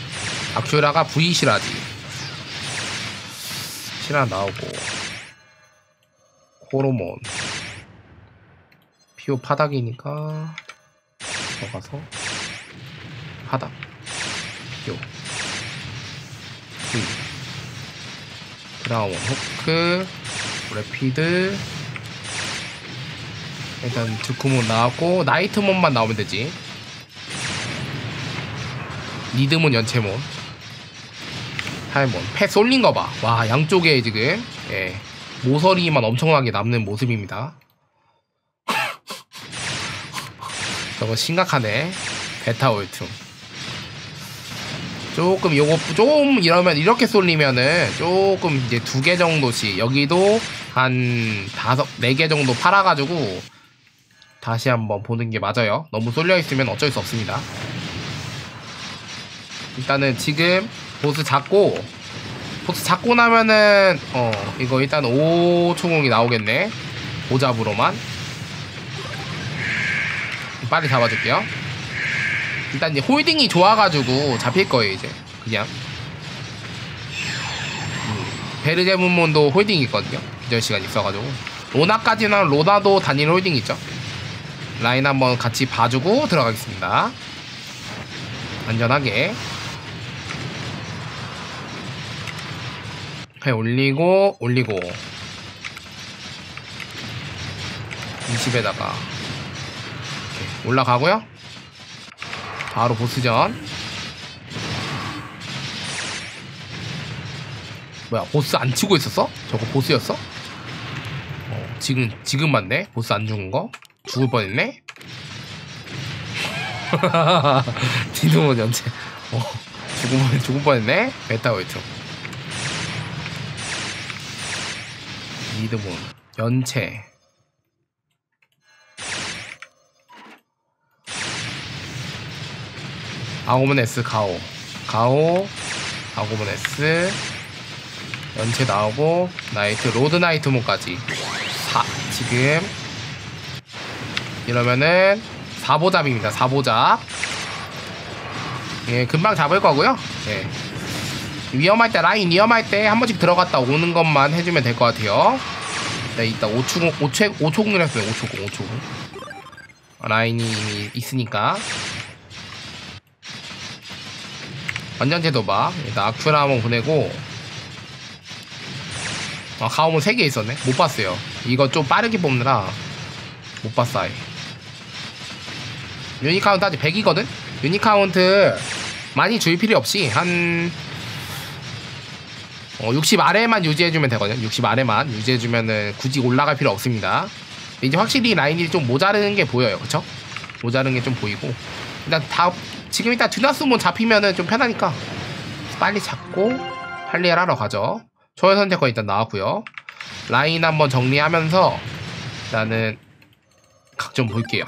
악주라가 V 시라지 시라 나오고 호르몬 피오 파닥이니까 들어가서 파닥 피오 V 브라운 호크 레피드 일단 드쿠몬 나왔고 나이트몬만 나오면 되지. 리드몬 연체몬 할몬 패 쏠린 거 봐. 와 양쪽에 지금 예, 모서리만 엄청나게 남는 모습입니다. 저거 심각하네. 베타 올툼. 조금 요거 좀 이러면 이렇게 쏠리면은 조금 이제 두 개 정도씩 여기도 한 다섯 네 개 정도 팔아가지고 다시 한번 보는 게 맞아요. 너무 쏠려 있으면 어쩔 수 없습니다. 일단은 지금 보스 잡고 보스 잡고 나면은 어 이거 일단 5초공이 나오겠네. 오잡으로만. 빨리 잡아줄게요. 일단 이제 홀딩이 좋아가지고 잡힐 거예요 이제. 그냥. 음, 베르제 문몬도 홀딩 있거든요. 기절 시간 있어가지고. 로나까지는 로나도 단일 홀딩 있죠. 라인 한번 같이 봐주고 들어가겠습니다. 안전하게 배 올리고 올리고. 20에다가 올라가고요. 바로 보스전. 뭐야 보스 안 치고 있었어? 저거 보스였어? 어, 지금 지금 맞네. 보스 안 죽은 거. 죽을 뻔했네. 디노몬 연체. 어, 죽을, 뻔- 죽을 뻔했네. 베타 웨이트 리드몬 연체. 아고몬 S 가오. 가오 아고몬 S. 연체 나오고 나이트 로드 나이트 몬까지. 4 지금. 이러면은 4보잡입니다 4보잡. 예 금방 잡을 거고요. 예 위험할 때 라인 위험할 때 한 번씩 들어갔다 오는 것만 해주면 될 것 같아요. 네, 이따 5초공 5초 5초공을 했어요. 5초공 5초공. 라인이 이미 있으니까. 완전체 도박. 일단 아쿠라 한번 보내고. 아, 가오몬 3개 있었네. 못 봤어요. 이거 좀 빠르게 뽑느라 못 봤어. 아예. unit count 아직 100이거든? unit count 많이 줄 필요 없이 한 어, 60 아래만 유지해주면 되거든요. 60 아래만 유지해주면은 굳이 올라갈 필요 없습니다. 이제 확실히 라인이 좀 모자르는 게 보여요. 그쵸? 모자르는 게좀 보이고. 일단 다, 지금 일단 드나스몬 잡히면은 좀 편하니까 빨리 잡고 할리엘 하러 가죠. 초회 선택권 일단 나왔고요 라인 한번 정리하면서 일단은 각좀 볼게요.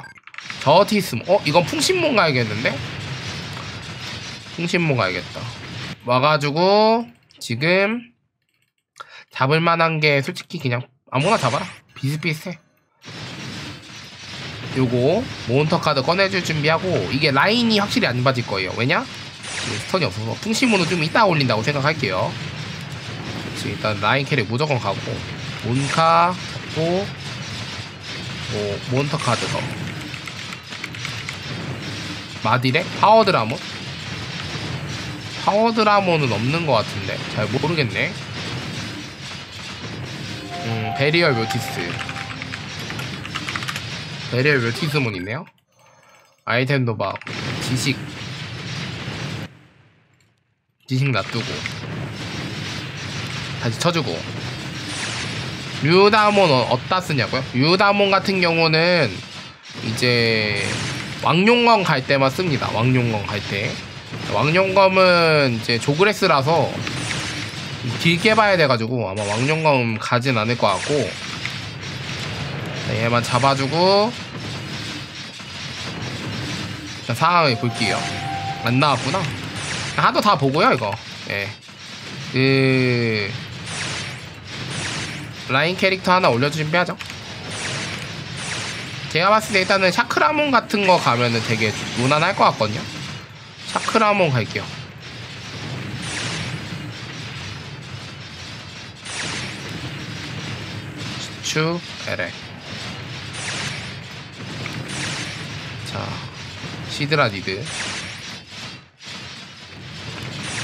저 티스모. 어 이건 풍신몬 가야겠는데? 풍신몬 가야겠다. 와가지고 지금 잡을 만한 게 솔직히 그냥 아무나 잡아라. 비슷비슷해. 요거 몬터 카드 꺼내줄 준비하고 이게 라인이 확실히 안 맞을 거예요. 왜냐? 지금 stun이 없어서 풍신몬은 좀 이따 올린다고 생각할게요. 그렇지, 일단 라인 캐릭 무조건 가고 몬카 잡고 뭐 몬터 카드 더 마딜에 파워 드라몬 파워 드라몬은 없는 것 같은데. 잘 모르겠네. 음 베리얼 묘티스. 베리얼 묘티스몬 있네요. 아이템 도박 지식. 지식 놔두고. 다시 쳐주고. 유다몬 어, 어디다 쓰냐고요? 유다몬 같은 경우는 이제 왕용검 갈 때만 씁니다. 왕용검 갈 때. 왕용검은 이제 조그레스라서 길게 봐야 돼가지고 아마 왕용검 가진 않을 것 같고 네, 얘만 잡아주고 일단 상황을 볼게요. 안 나왔구나. 하도 다 보고요 이거. 예. 그 라인 캐릭터 하나 올려 준비하죠. 제가 봤을 때 일단은 샤크라몬 같은 거 가면은 되게 무난할 것 같거든요. 샤크라몬 갈게요. 추 에렉. 자, 시드라 니드.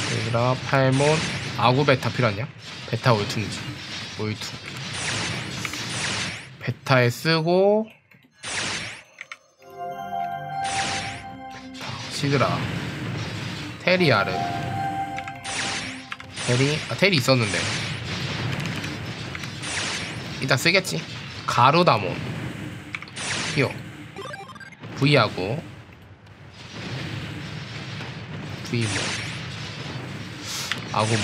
시드라 팔몬 아구 베타 필요하냐? 베타 올퉁지. 올퉁. 베타에 쓰고 베타 시드라 테리 아르. 테리? 아 테리 있었는데. 일단 쓰겠지? 가루다몬. 히오 V하고. V몬. 아구몬.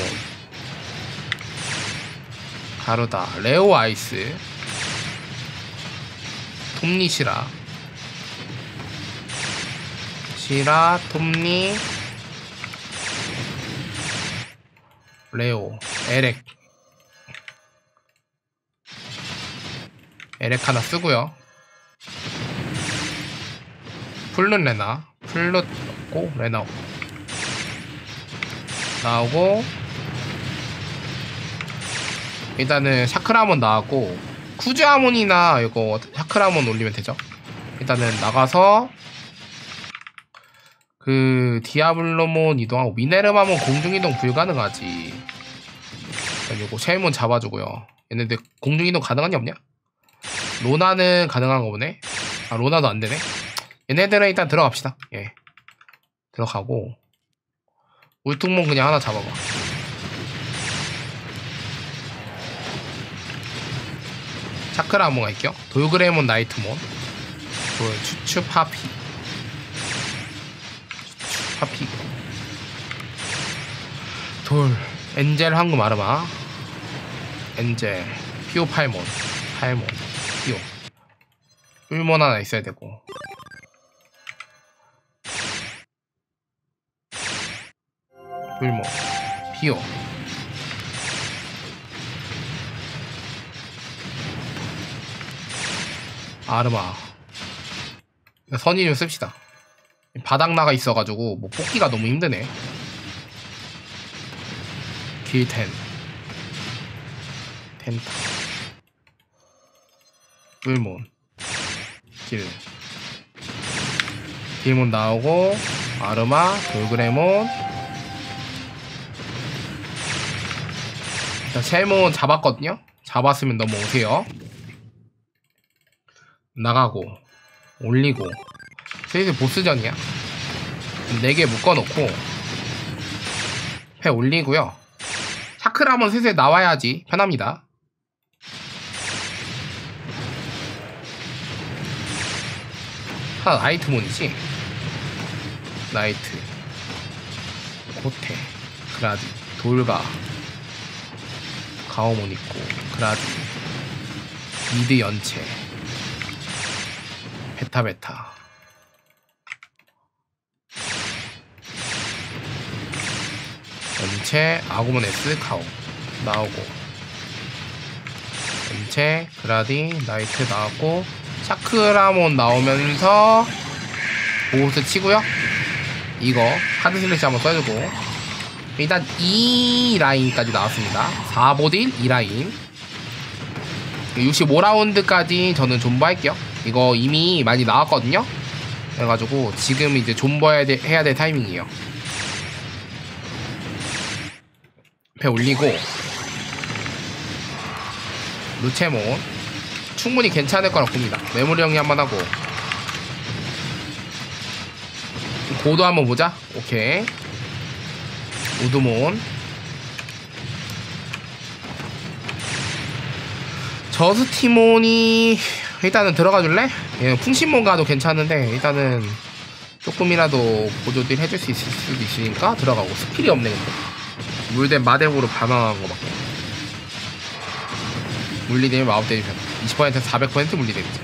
가루다. 레오 아이스. 톱니 시라. 시라 톱니 레오 에렉. 에렉 하나 쓰고요. 플룻 레나. 플룻 없고 레나. 없고 나오고 일단은 샤크라몬 나왔고 쿠즈아몬이나 이거 샤크라몬 올리면 되죠? 일단은 나가서 그 디아블로몬 이동하고 미네르마몬 공중이동 불가능하지 일단 요거 쉘몬 잡아주고요 얘네들 공중이동 가능한게 없냐? 로나는 가능한 거 보네 아 로나도 안되네 얘네들은 일단 들어갑시다 예 들어가고 울퉁몬 그냥 하나 잡아봐 차크라몬 갈게요. 돌그레몬 나이트몬. 돌 추추 파피. 추추 파피. 돌 엔젤 황금 아르마. 엔젤 피오 팔몬. 팔몬. 피오. 꿀몬 하나 있어야 되고. 꿀몬. 피오. 아르마 좀 씁시다 바닥 나가 있어가지고 뭐 뽑기가 너무 힘드네. 길텐. 텐타. 뿔몬. 길. 길몬 나오고 아르마 돌그레몬. 일단 셀몬 잡았거든요? 잡았으면 넘어오세요. 나가고 올리고 슬슬 보스전이야. 4개 묶어놓고 회 올리고요. 차크라몬 슬슬 나와야지 편합니다. 하나 나이트몬이지? 나이트. 고테 그라디. 돌가. 가오몬 있고 그라디. 미드 연체. 베타 베타 연체 아구몬 S 카오. 나오고. 연체 그라디 나이트 나왔고 샤크라몬 나오면서 보호스 치고요. 이거 카드 슬래시 한번 써주고. 일단 2라인까지 나왔습니다. 4보딜 2라인. 65라운드까지 저는 존버 할게요. 이거 이미 많이 나왔거든요. 그래가지고 지금 이제 돼- 해야 될 타이밍이에요 배 올리고 루체몬. 충분히 괜찮을 거라 봅니다. 메모리 정리 한번 하고. 고도 한번 보자. 오케이. 우드몬. 저스티몬이 일단은 들어가 줄래? 예, 풍신몬 가도 괜찮은데 일단은 조금이라도 보조딜 해줄 수 있을 수도 있으니까 들어가고. 스킬이 없네 근데 물된 마대으로 반환한 거밖에 물리되면 마법 데미션 20%에서 400% 물리데미지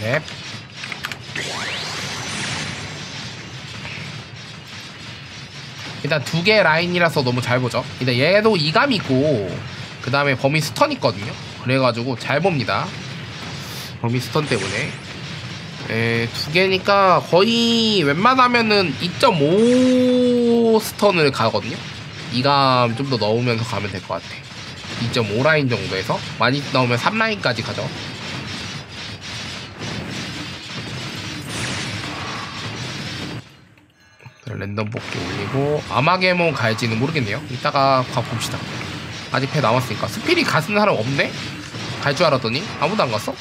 넵. 일단 두 개 라인이라서 너무 잘 보죠. 일단 얘도 이감 있고 그 다음에 범위 stun 있거든요. 그래가지고 잘 봅니다 범위 stun 때문에. 에, 두 개니까 거의 웬만하면은 2.5 stun을 가거든요. 이감 좀 더 넣으면서 가면 될 것 같아. 2.5 라인 정도에서. 많이 넣으면 3 라인까지 가죠. 랜덤 뽑기 올리고 아마게몬 갈지는 모르겠네요. 이따가 가 봅시다. 아직 배 남았으니까. 스피릿 가는 사람 없네? 갈 줄 알았더니 아무도 안 갔어?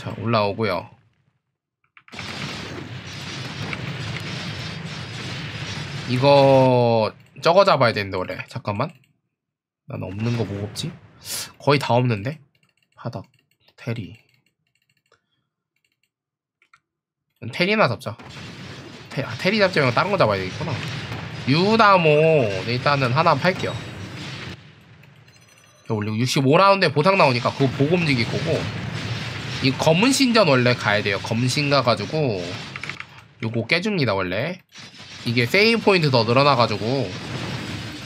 자 올라오고요. 이거 저거 잡아야 되는데 원래. 잠깐만. 난 없는 거 뭐 없지? 거의 다 없는데? 바닥 테리. 테리나 잡자. 테, 아, 테리 잡자면 다른 거 잡아야 되겠구나. 유나모 일단은 하나 팔게요. 올리고 65라운드에 보상 나오니까 그거 보고 움직일 거고 이 검은 신전 원래 가야 돼요. 검신 가가지고 요거 깨줍니다 원래. 이게 세이브 포인트 더 늘어나가지고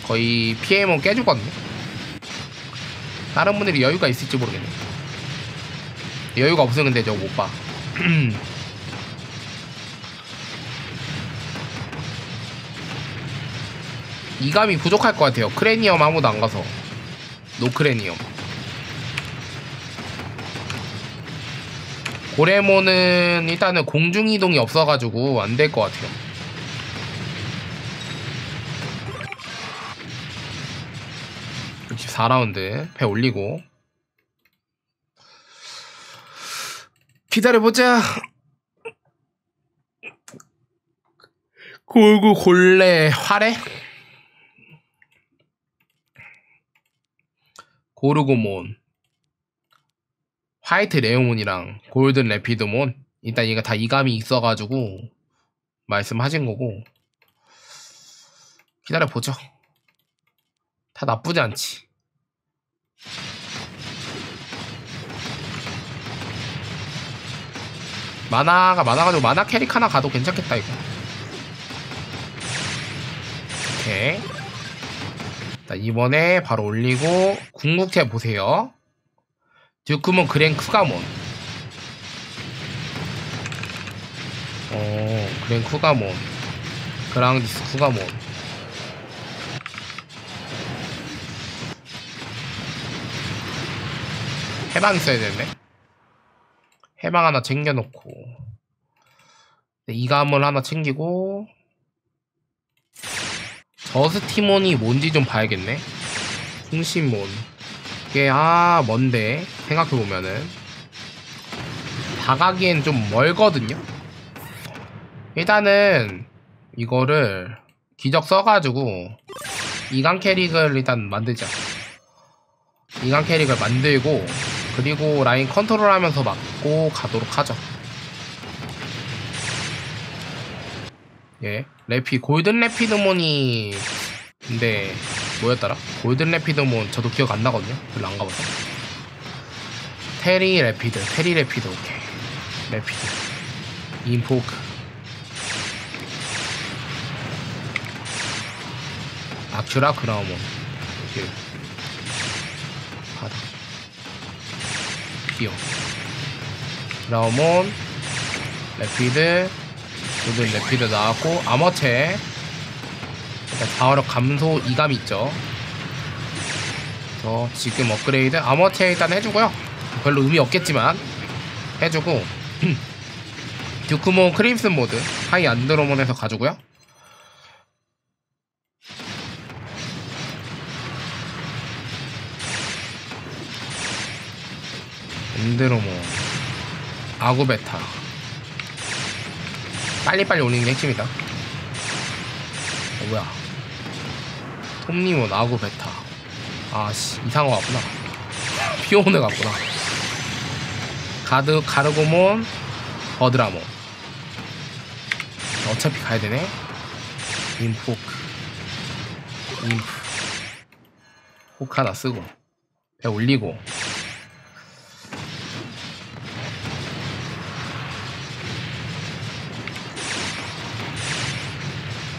거의 PM은 깨주거든요. 다른 분들이 여유가 있을지 모르겠네 여유가 없으면 근데 저거 못 봐. 이감이 부족할 것 같아요. 크레니엄 아무도 안 가서. 노크레니엄 고레모는 일단은 공중이동이 없어가지고 안 될 것 같아요. (64 라운드) 배 올리고. 기다려보자. 골구 골레 활해 고르고몬 화이트 레오몬이랑 골든 레피드몬? 일단 얘가 다 이감이 있어가지고 말씀하신 거고. 기다려보죠. 다 나쁘지 않지. 만화가 많아가지고 만화 캐릭 하나 가도 괜찮겠다 이거. 오케이. 자, 이번에 바로 올리고 궁극체 보세요. 듀크몬 그랭 쿠가몬. 어, 그랭 쿠가몬. 그랑디스 쿠가몬. 해방 있어야 되는데. 해방 하나 챙겨놓고. 네, 이감을 하나 챙기고. 저스티몬이 뭔지 좀 봐야겠네. 풍신몬. 이게 아 뭔데 생각해보면은 다 가기엔 좀 멀거든요. 일단은 이거를 기적 써가지고 이강 캐릭을 일단 만들자. 이강 캐릭을 만들고 그리고 라인 컨트롤 하면서 막고 가도록 하죠. 예 레피 골든 레피드몬이 근데 뭐였더라? 골든 레피드몬 저도 기억 안 나거든요. 별로 안 가봐서. 테리 레피드 테리 레피드 오케이. 레피드. 인포크. 아큐라 그라우몬 길 바다. 기어 그라우몬 레피드 모든 레피드 나왔고 아머체 일단 방어력 감소 2감 있죠. 그래서 지금 업그레이드 아머체 일단 해주고요. 별로 의미 없겠지만 해주고 듀크몬 크림슨 모드 하이 안드로몬에서 가지고요. 안드로몬 아구베타. 빨리빨리 올리는 게 핵심이다. 어 뭐야 톱니몬 아구베타. 아씨 이상한 거 같구나. 피오네 같구나. 가드 가르고몬 버드라몬 어차피 가야 되네. 인포크. 인프. 호크 하나 쓰고 배 올리고.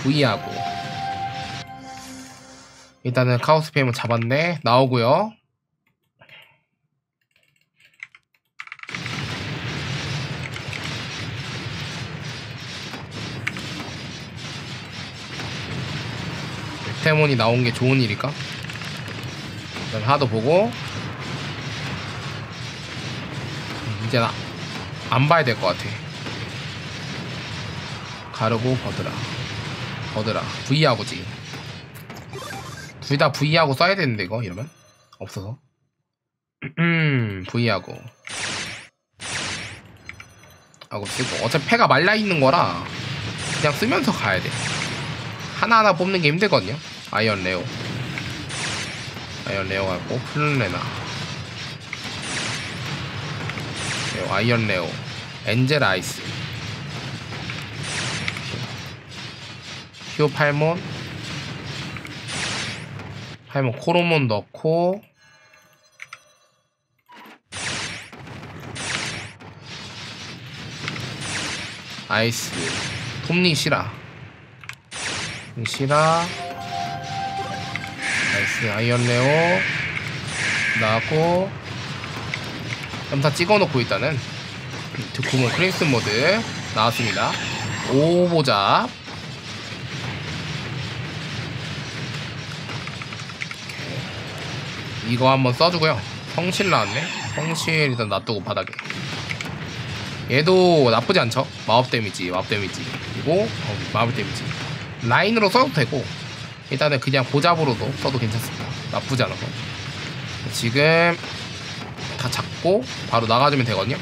V하고 일단은 카오스 페임을 잡았네. 나오고요. 데몬이 나온 게 좋은 일일까? 하도 보고. 음, 이제 나 안 봐야 될 것 같아. 가르고 버드라. 버드라. V하고지 둘 다 V하고 써야 되는데 이거? 이러면? 없어서. 음 V하고. 하고 쓰고 어차피 패가 말라있는 거라 그냥 쓰면서 가야 돼. 하나하나 뽑는 게 힘들거든요. 아이언 레오. 아이언 레오 갖고 플레나. 레오, 아이언 레오. 엔젤 아이스. 히오 팔몬 팔몬 코로몬 넣고 아이스. 톱니 시라 시라 나이스 아이언 레오 나왔고 점사 찍어놓고 일단은 드쿠몬 크림스 모드 나왔습니다. 오보잡 이거 한번 써주고요. 성실 나왔네. 성실 일단 놔두고 바닥에. 얘도 나쁘지 않죠? 마법 데미지 마법 데미지. 그리고 어, 마법 데미지. 라인으로 써도 되고 일단은 그냥 보잡으로도 써도 괜찮습니다. 나쁘지 않아서. 지금 다 잡고 바로 나가주면 되거든요?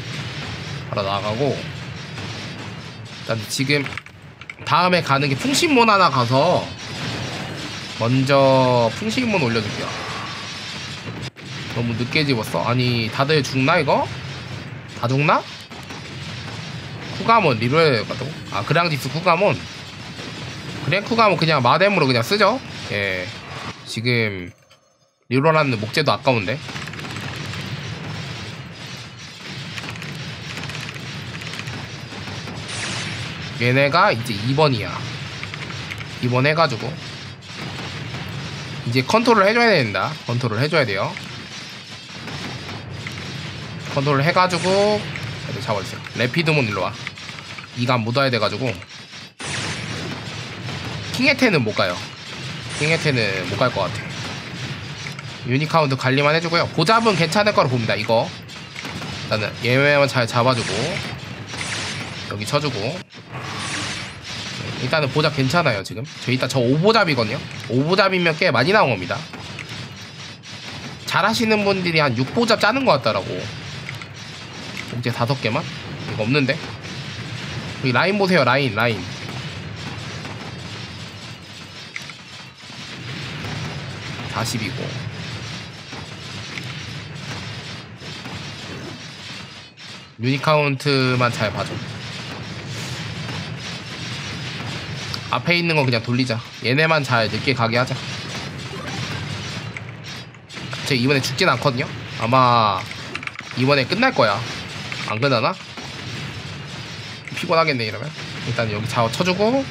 바로 나가고. 일단 지금 다음에 가는 게 풍신몬 하나 가서 먼저 풍신몬 올려줄게요 너무 늦게 집었어? 아니 다들 죽나 이거? 다 죽나? 쿠가몬 리로에 가도 아 그랑디스 쿠가몬? 그냥 쿠가몬 그냥 마뎀으로 그냥 쓰죠. 예. 지금 리로라는 목재도 아까운데. 얘네가 이제 2번이야. 2번 해가지고. 이제 컨트롤 해줘야 된다. 컨트롤 해줘야 돼요 컨트롤 해가지고 잡아주세요. 레피드몬 일로와. 이가 묻어야 돼가지고. 킹에테는 못 가요. 킹에테는 못 갈 것 같아. 유닛 카운트 관리만 해주고요. 보잡은 괜찮을 거로 봅니다 이거. 일단은 얘만 잘 잡아주고 여기 쳐주고. 일단은 보잡 괜찮아요 지금. 저 이따 저 5보잡이거든요. 5보잡이면 꽤 많이 나온 겁니다. 잘하시는 분들이 한 6보잡 짜는 것 같더라고 이제 다섯 개만? 이거 없는데? 여기 라인 보세요 라인 라인. (40이고) 유닛 카운트만 잘 봐줘. 앞에 있는 거 그냥 돌리자. 얘네만 잘 늦게 가게 하자. 제 이번에 죽진 않거든요? 아마 이번에 끝날 거야 안 끝나나? 피곤하겠네 이러면. 일단 여기 자워 쳐주고.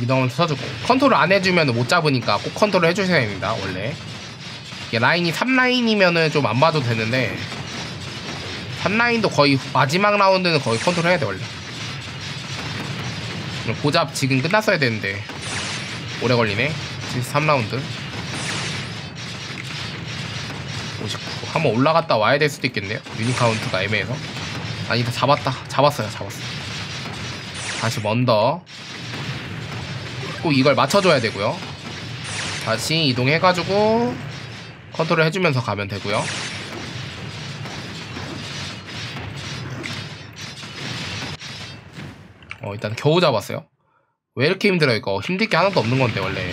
이동은 쳐주고. 컨트롤 안 해주면 못 잡으니까 꼭 컨트롤 해주셔야 됩니다 원래. 이게 라인이 3라인이면은 좀 안 봐도 되는데. 3라인도 거의 마지막 라운드는 거의 컨트롤 해야 돼 원래. 보잡 지금 끝났어야 되는데. 오래 걸리네. 73라운드 59 한번 올라갔다 와야 될 수도 있겠네요. 유닛 카운트가 애매해서. 아니다 잡았다. 잡았어요 잡았어. 다시 먼더. 꼭 이걸 맞춰줘야 되고요. 다시 이동해가지고 컨트롤 해주면서 가면 되고요. 어 일단 겨우 잡았어요. 왜 이렇게 힘들어 이거? 힘들 게 하나도 없는 건데 원래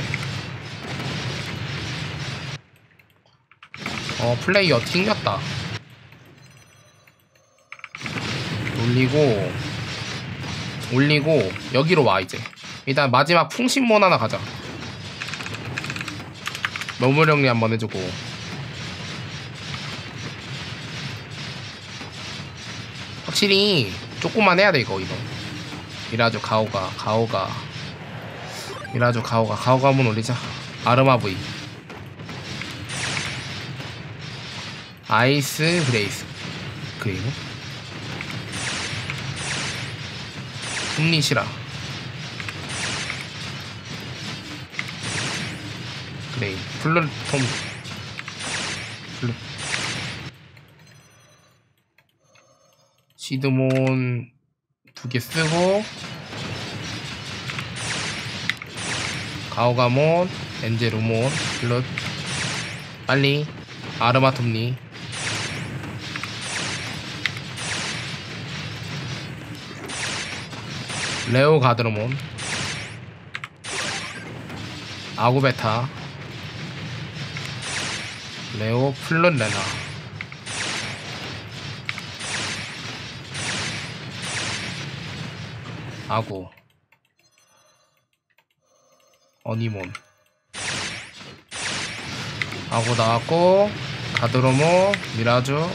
어 플레이어 튕겼다. 올리고 올리고 여기로 와 이제. 일단 마지막 풍신몬 하나 가자. 너무 정리 한번 해주고. 확실히 조금만 해야 돼 이거 이거. 미라조 가오가 가오가. 미라조 가오가. 가오가 한번 올리자. 아르마 V 아이스 브레이스. 그리고 홈리시라 그레이 플루톰. 플루. 시드몬 두 개 쓰고 가오가몬 엔제루몬 플룻 빨리 아르마톱니 레오 가드로몬. 아구베타. 레오 플룻 레나. 아구. 어니몬. 아구 나왔고 가드로모 미라주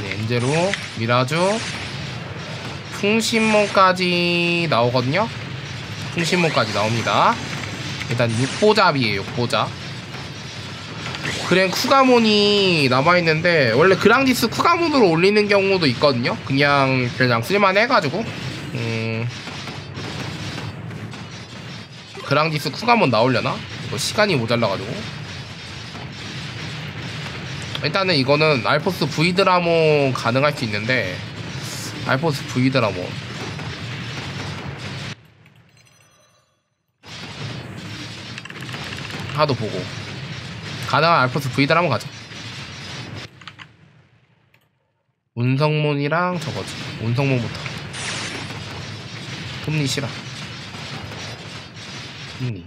네, 엔제로 미라주 풍신몬까지 나오거든요. 풍신몬까지 나옵니다. 일단 6보잡이에요 6보잡. 그랭 쿠가몬이 남아있는데 원래 그랑디스 쿠가몬으로 올리는 경우도 있거든요. 그냥 그냥 쓸만 해가지고. 음... 그랑디스 쿠가몬 나오려나? 이거 시간이 모자라가지고. 일단은 이거는 알포스 브이드라몬 가능할 수 있는데 알포스 브이드라몬 하도 보고. 가능한 알포스 브이드라몬 가자. 운성몬이랑 저거지. 운성몬부터. 톱니 싫어 톱니.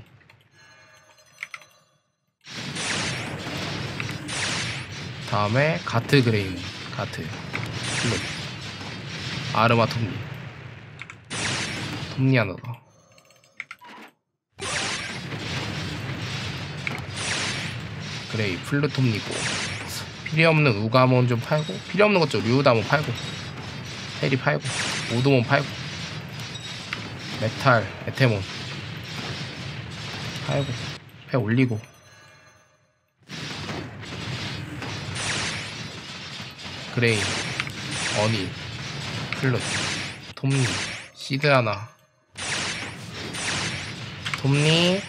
다음에 가트 그레이몬 가트. 플롯 아르마 톱니. 톱니 하나 더 그레이 플루 톱니고. 필요 없는 우가몬 좀 팔고 필요 없는 것좀 류다몬 팔고 페리 팔고 오드몬 팔고 메탈 에테몬 팔고 패 올리고. 그레이 어니 플룻 톱니 시드 하나. 톱니.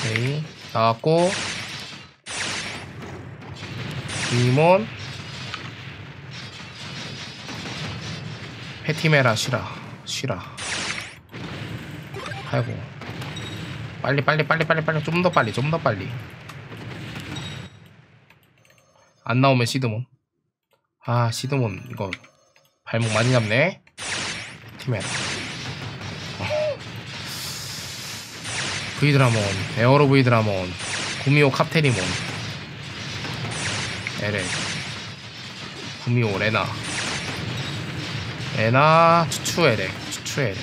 오케이 나왔고. 이몬. 페티메라 쉬라 쉬라. 아이고. 빨리 빨리 빨리 빨리 빨리. 좀 더 빨리 좀 더 빨리. 안 나오면 시드몬 아 시드몬 이거 발목 많이 잡네. 티메라 어. 브이드라몬 에어로 브이드라몬 구미호 카테리몬 에레 구미호 레나 에나 추추해야 돼 추추해야 돼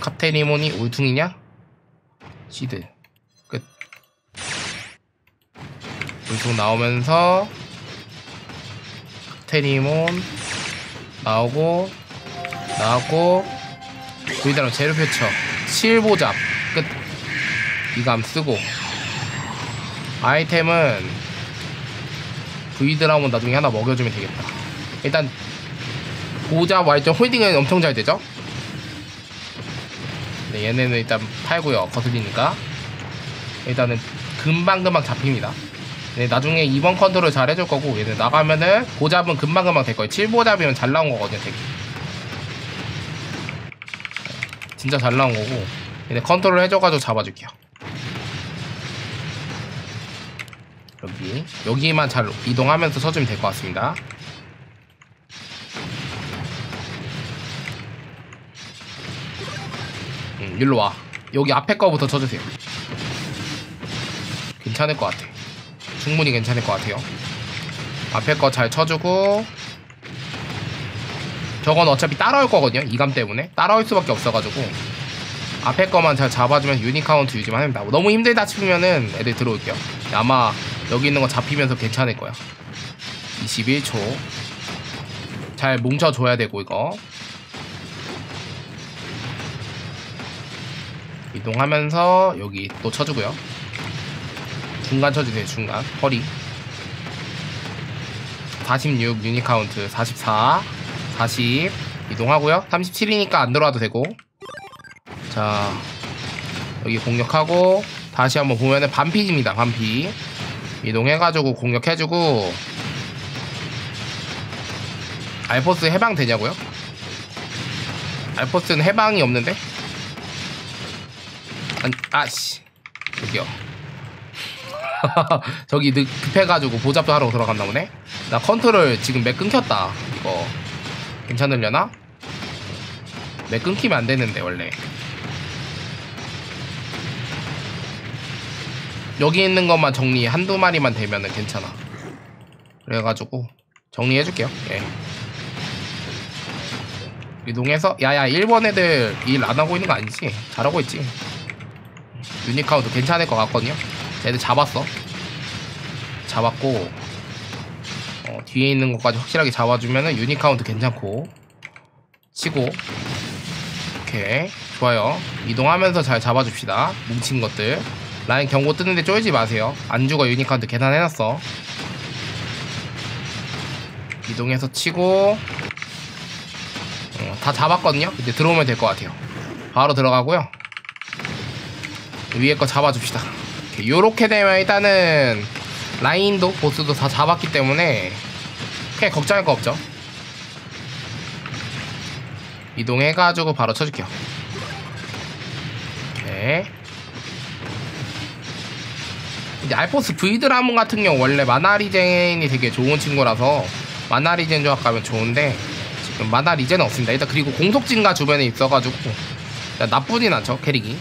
카테리몬이 울퉁이냐? 시드. 끝. 울퉁 나오면서 카 테리몬 나오고 나오고 여기다가 재료 표처 실보잡 끝. 이감 쓰고. 아이템은 브이드라몬 나중에 하나 먹여주면 되겠다. 일단 보잡 와이점 홀딩은 엄청 잘 되죠? 네, 얘네는 일단 팔고요 거슬리니까. 일단은 금방금방 잡힙니다. 네, 나중에 2번 컨트롤 잘 해줄 거고 얘는 나가면은 보잡은 금방금방 될 거예요. 7보잡이면 잘 나온 거거든요 되게 진짜 잘 나온 거고 얘네 컨트롤 해줘가지고 잡아줄게요. 여기 여기만 잘 이동하면서 쳐주면 될 것 같습니다. 음, 일로 와. 여기 앞에 거부터 쳐주세요. 괜찮을 것 같아 충분히 괜찮을 것 같아요. 앞에 거 잘 쳐주고. 저건 어차피 따라올 거거든요 이감 때문에. 따라올 수밖에 없어가지고. 앞에 거만 잘 잡아주면 유닛 카운트 유지만 합니다. 너무 힘들다 싶으면은 애들 들어올게요. 아마 여기 있는 거 잡히면서 괜찮을 거야 21초. 잘 뭉쳐줘야 되고 이거. 이동하면서 여기 또 쳐주고요 중간 쳐주세요 중간. 허리. 46 유닛 카운트. 44 40 이동하고요. 37이니까 안 들어와도 되고. 자 여기 공격하고 다시 한번 보면은 반피입니다 반피. 이동해가지고 공격해주고 알포스 해방 되냐고요? 알포스는 해방이 없는데? 아니, 아씨. 저기요 저기 늦, 급해가지고 보잡도 하러 들어갔나 보네? 나 컨트롤 지금 맥 끊겼다 이거. 괜찮으려나? 맥 끊기면 안 되는데 원래. 여기 있는 것만 정리 한두 마리만 되면은 괜찮아. 그래가지고 정리해줄게요. 예. 이동해서 야야 1번 애들 일 안하고 있는 거 아니지? 잘하고 있지? 유닛 카운트 괜찮을 것 같거든요 애들 잡았어. 잡았고 어, 뒤에 있는 것까지 확실하게 잡아주면은 유닛 카운트 괜찮고. 치고. 오케이. 좋아요. 이동하면서 잘 잡아줍시다. 뭉친 것들. 라인 경고 뜨는데 쫄지 마세요. 안 죽어 유닛 카운트 계산해놨어. 이동해서 치고. 어, 다 잡았거든요? 이제 들어오면 될 것 같아요. 바로 들어가고요. 위에 거 잡아줍시다 이렇게 요렇게 되면 일단은 라인도 보스도 다 잡았기 때문에 크게 걱정할 거 없죠. 이동해가지고 바로 쳐줄게요. 오케이 이제 알포스 브이드라몬 같은 경우 원래 mana regen이 되게 좋은 친구라서 mana regen 조합 가면 좋은데 지금 mana regen은 없습니다. 일단 그리고 공속 증가가 주변에 있어가지고 나쁘진 않죠 캐릭이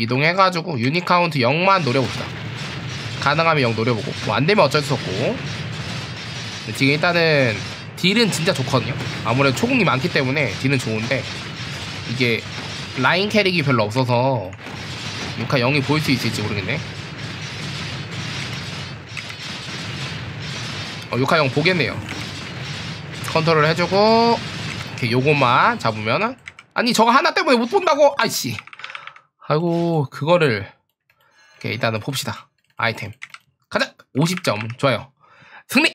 이동해가지고 유닛 카운트 0만 노려봅시다. 가능하면 0 노려보고. 뭐 안되면 어쩔 수 없고. 지금 일단은 딜은 진짜 좋거든요. 아무래도 초공이 많기 때문에 딜은 좋은데 이게 라인 캐릭이 별로 없어서 유카 0이 보일 수 있을지 모르겠네. 어, 유카 0 보겠네요. 컨트롤 해주고 이렇게 요것만 잡으면은. 아니 저거 하나 때문에 못 본다고? 아이씨 아이고 그거를 이렇게 일단은 봅시다. 아이템. 가자! 50점. 좋아요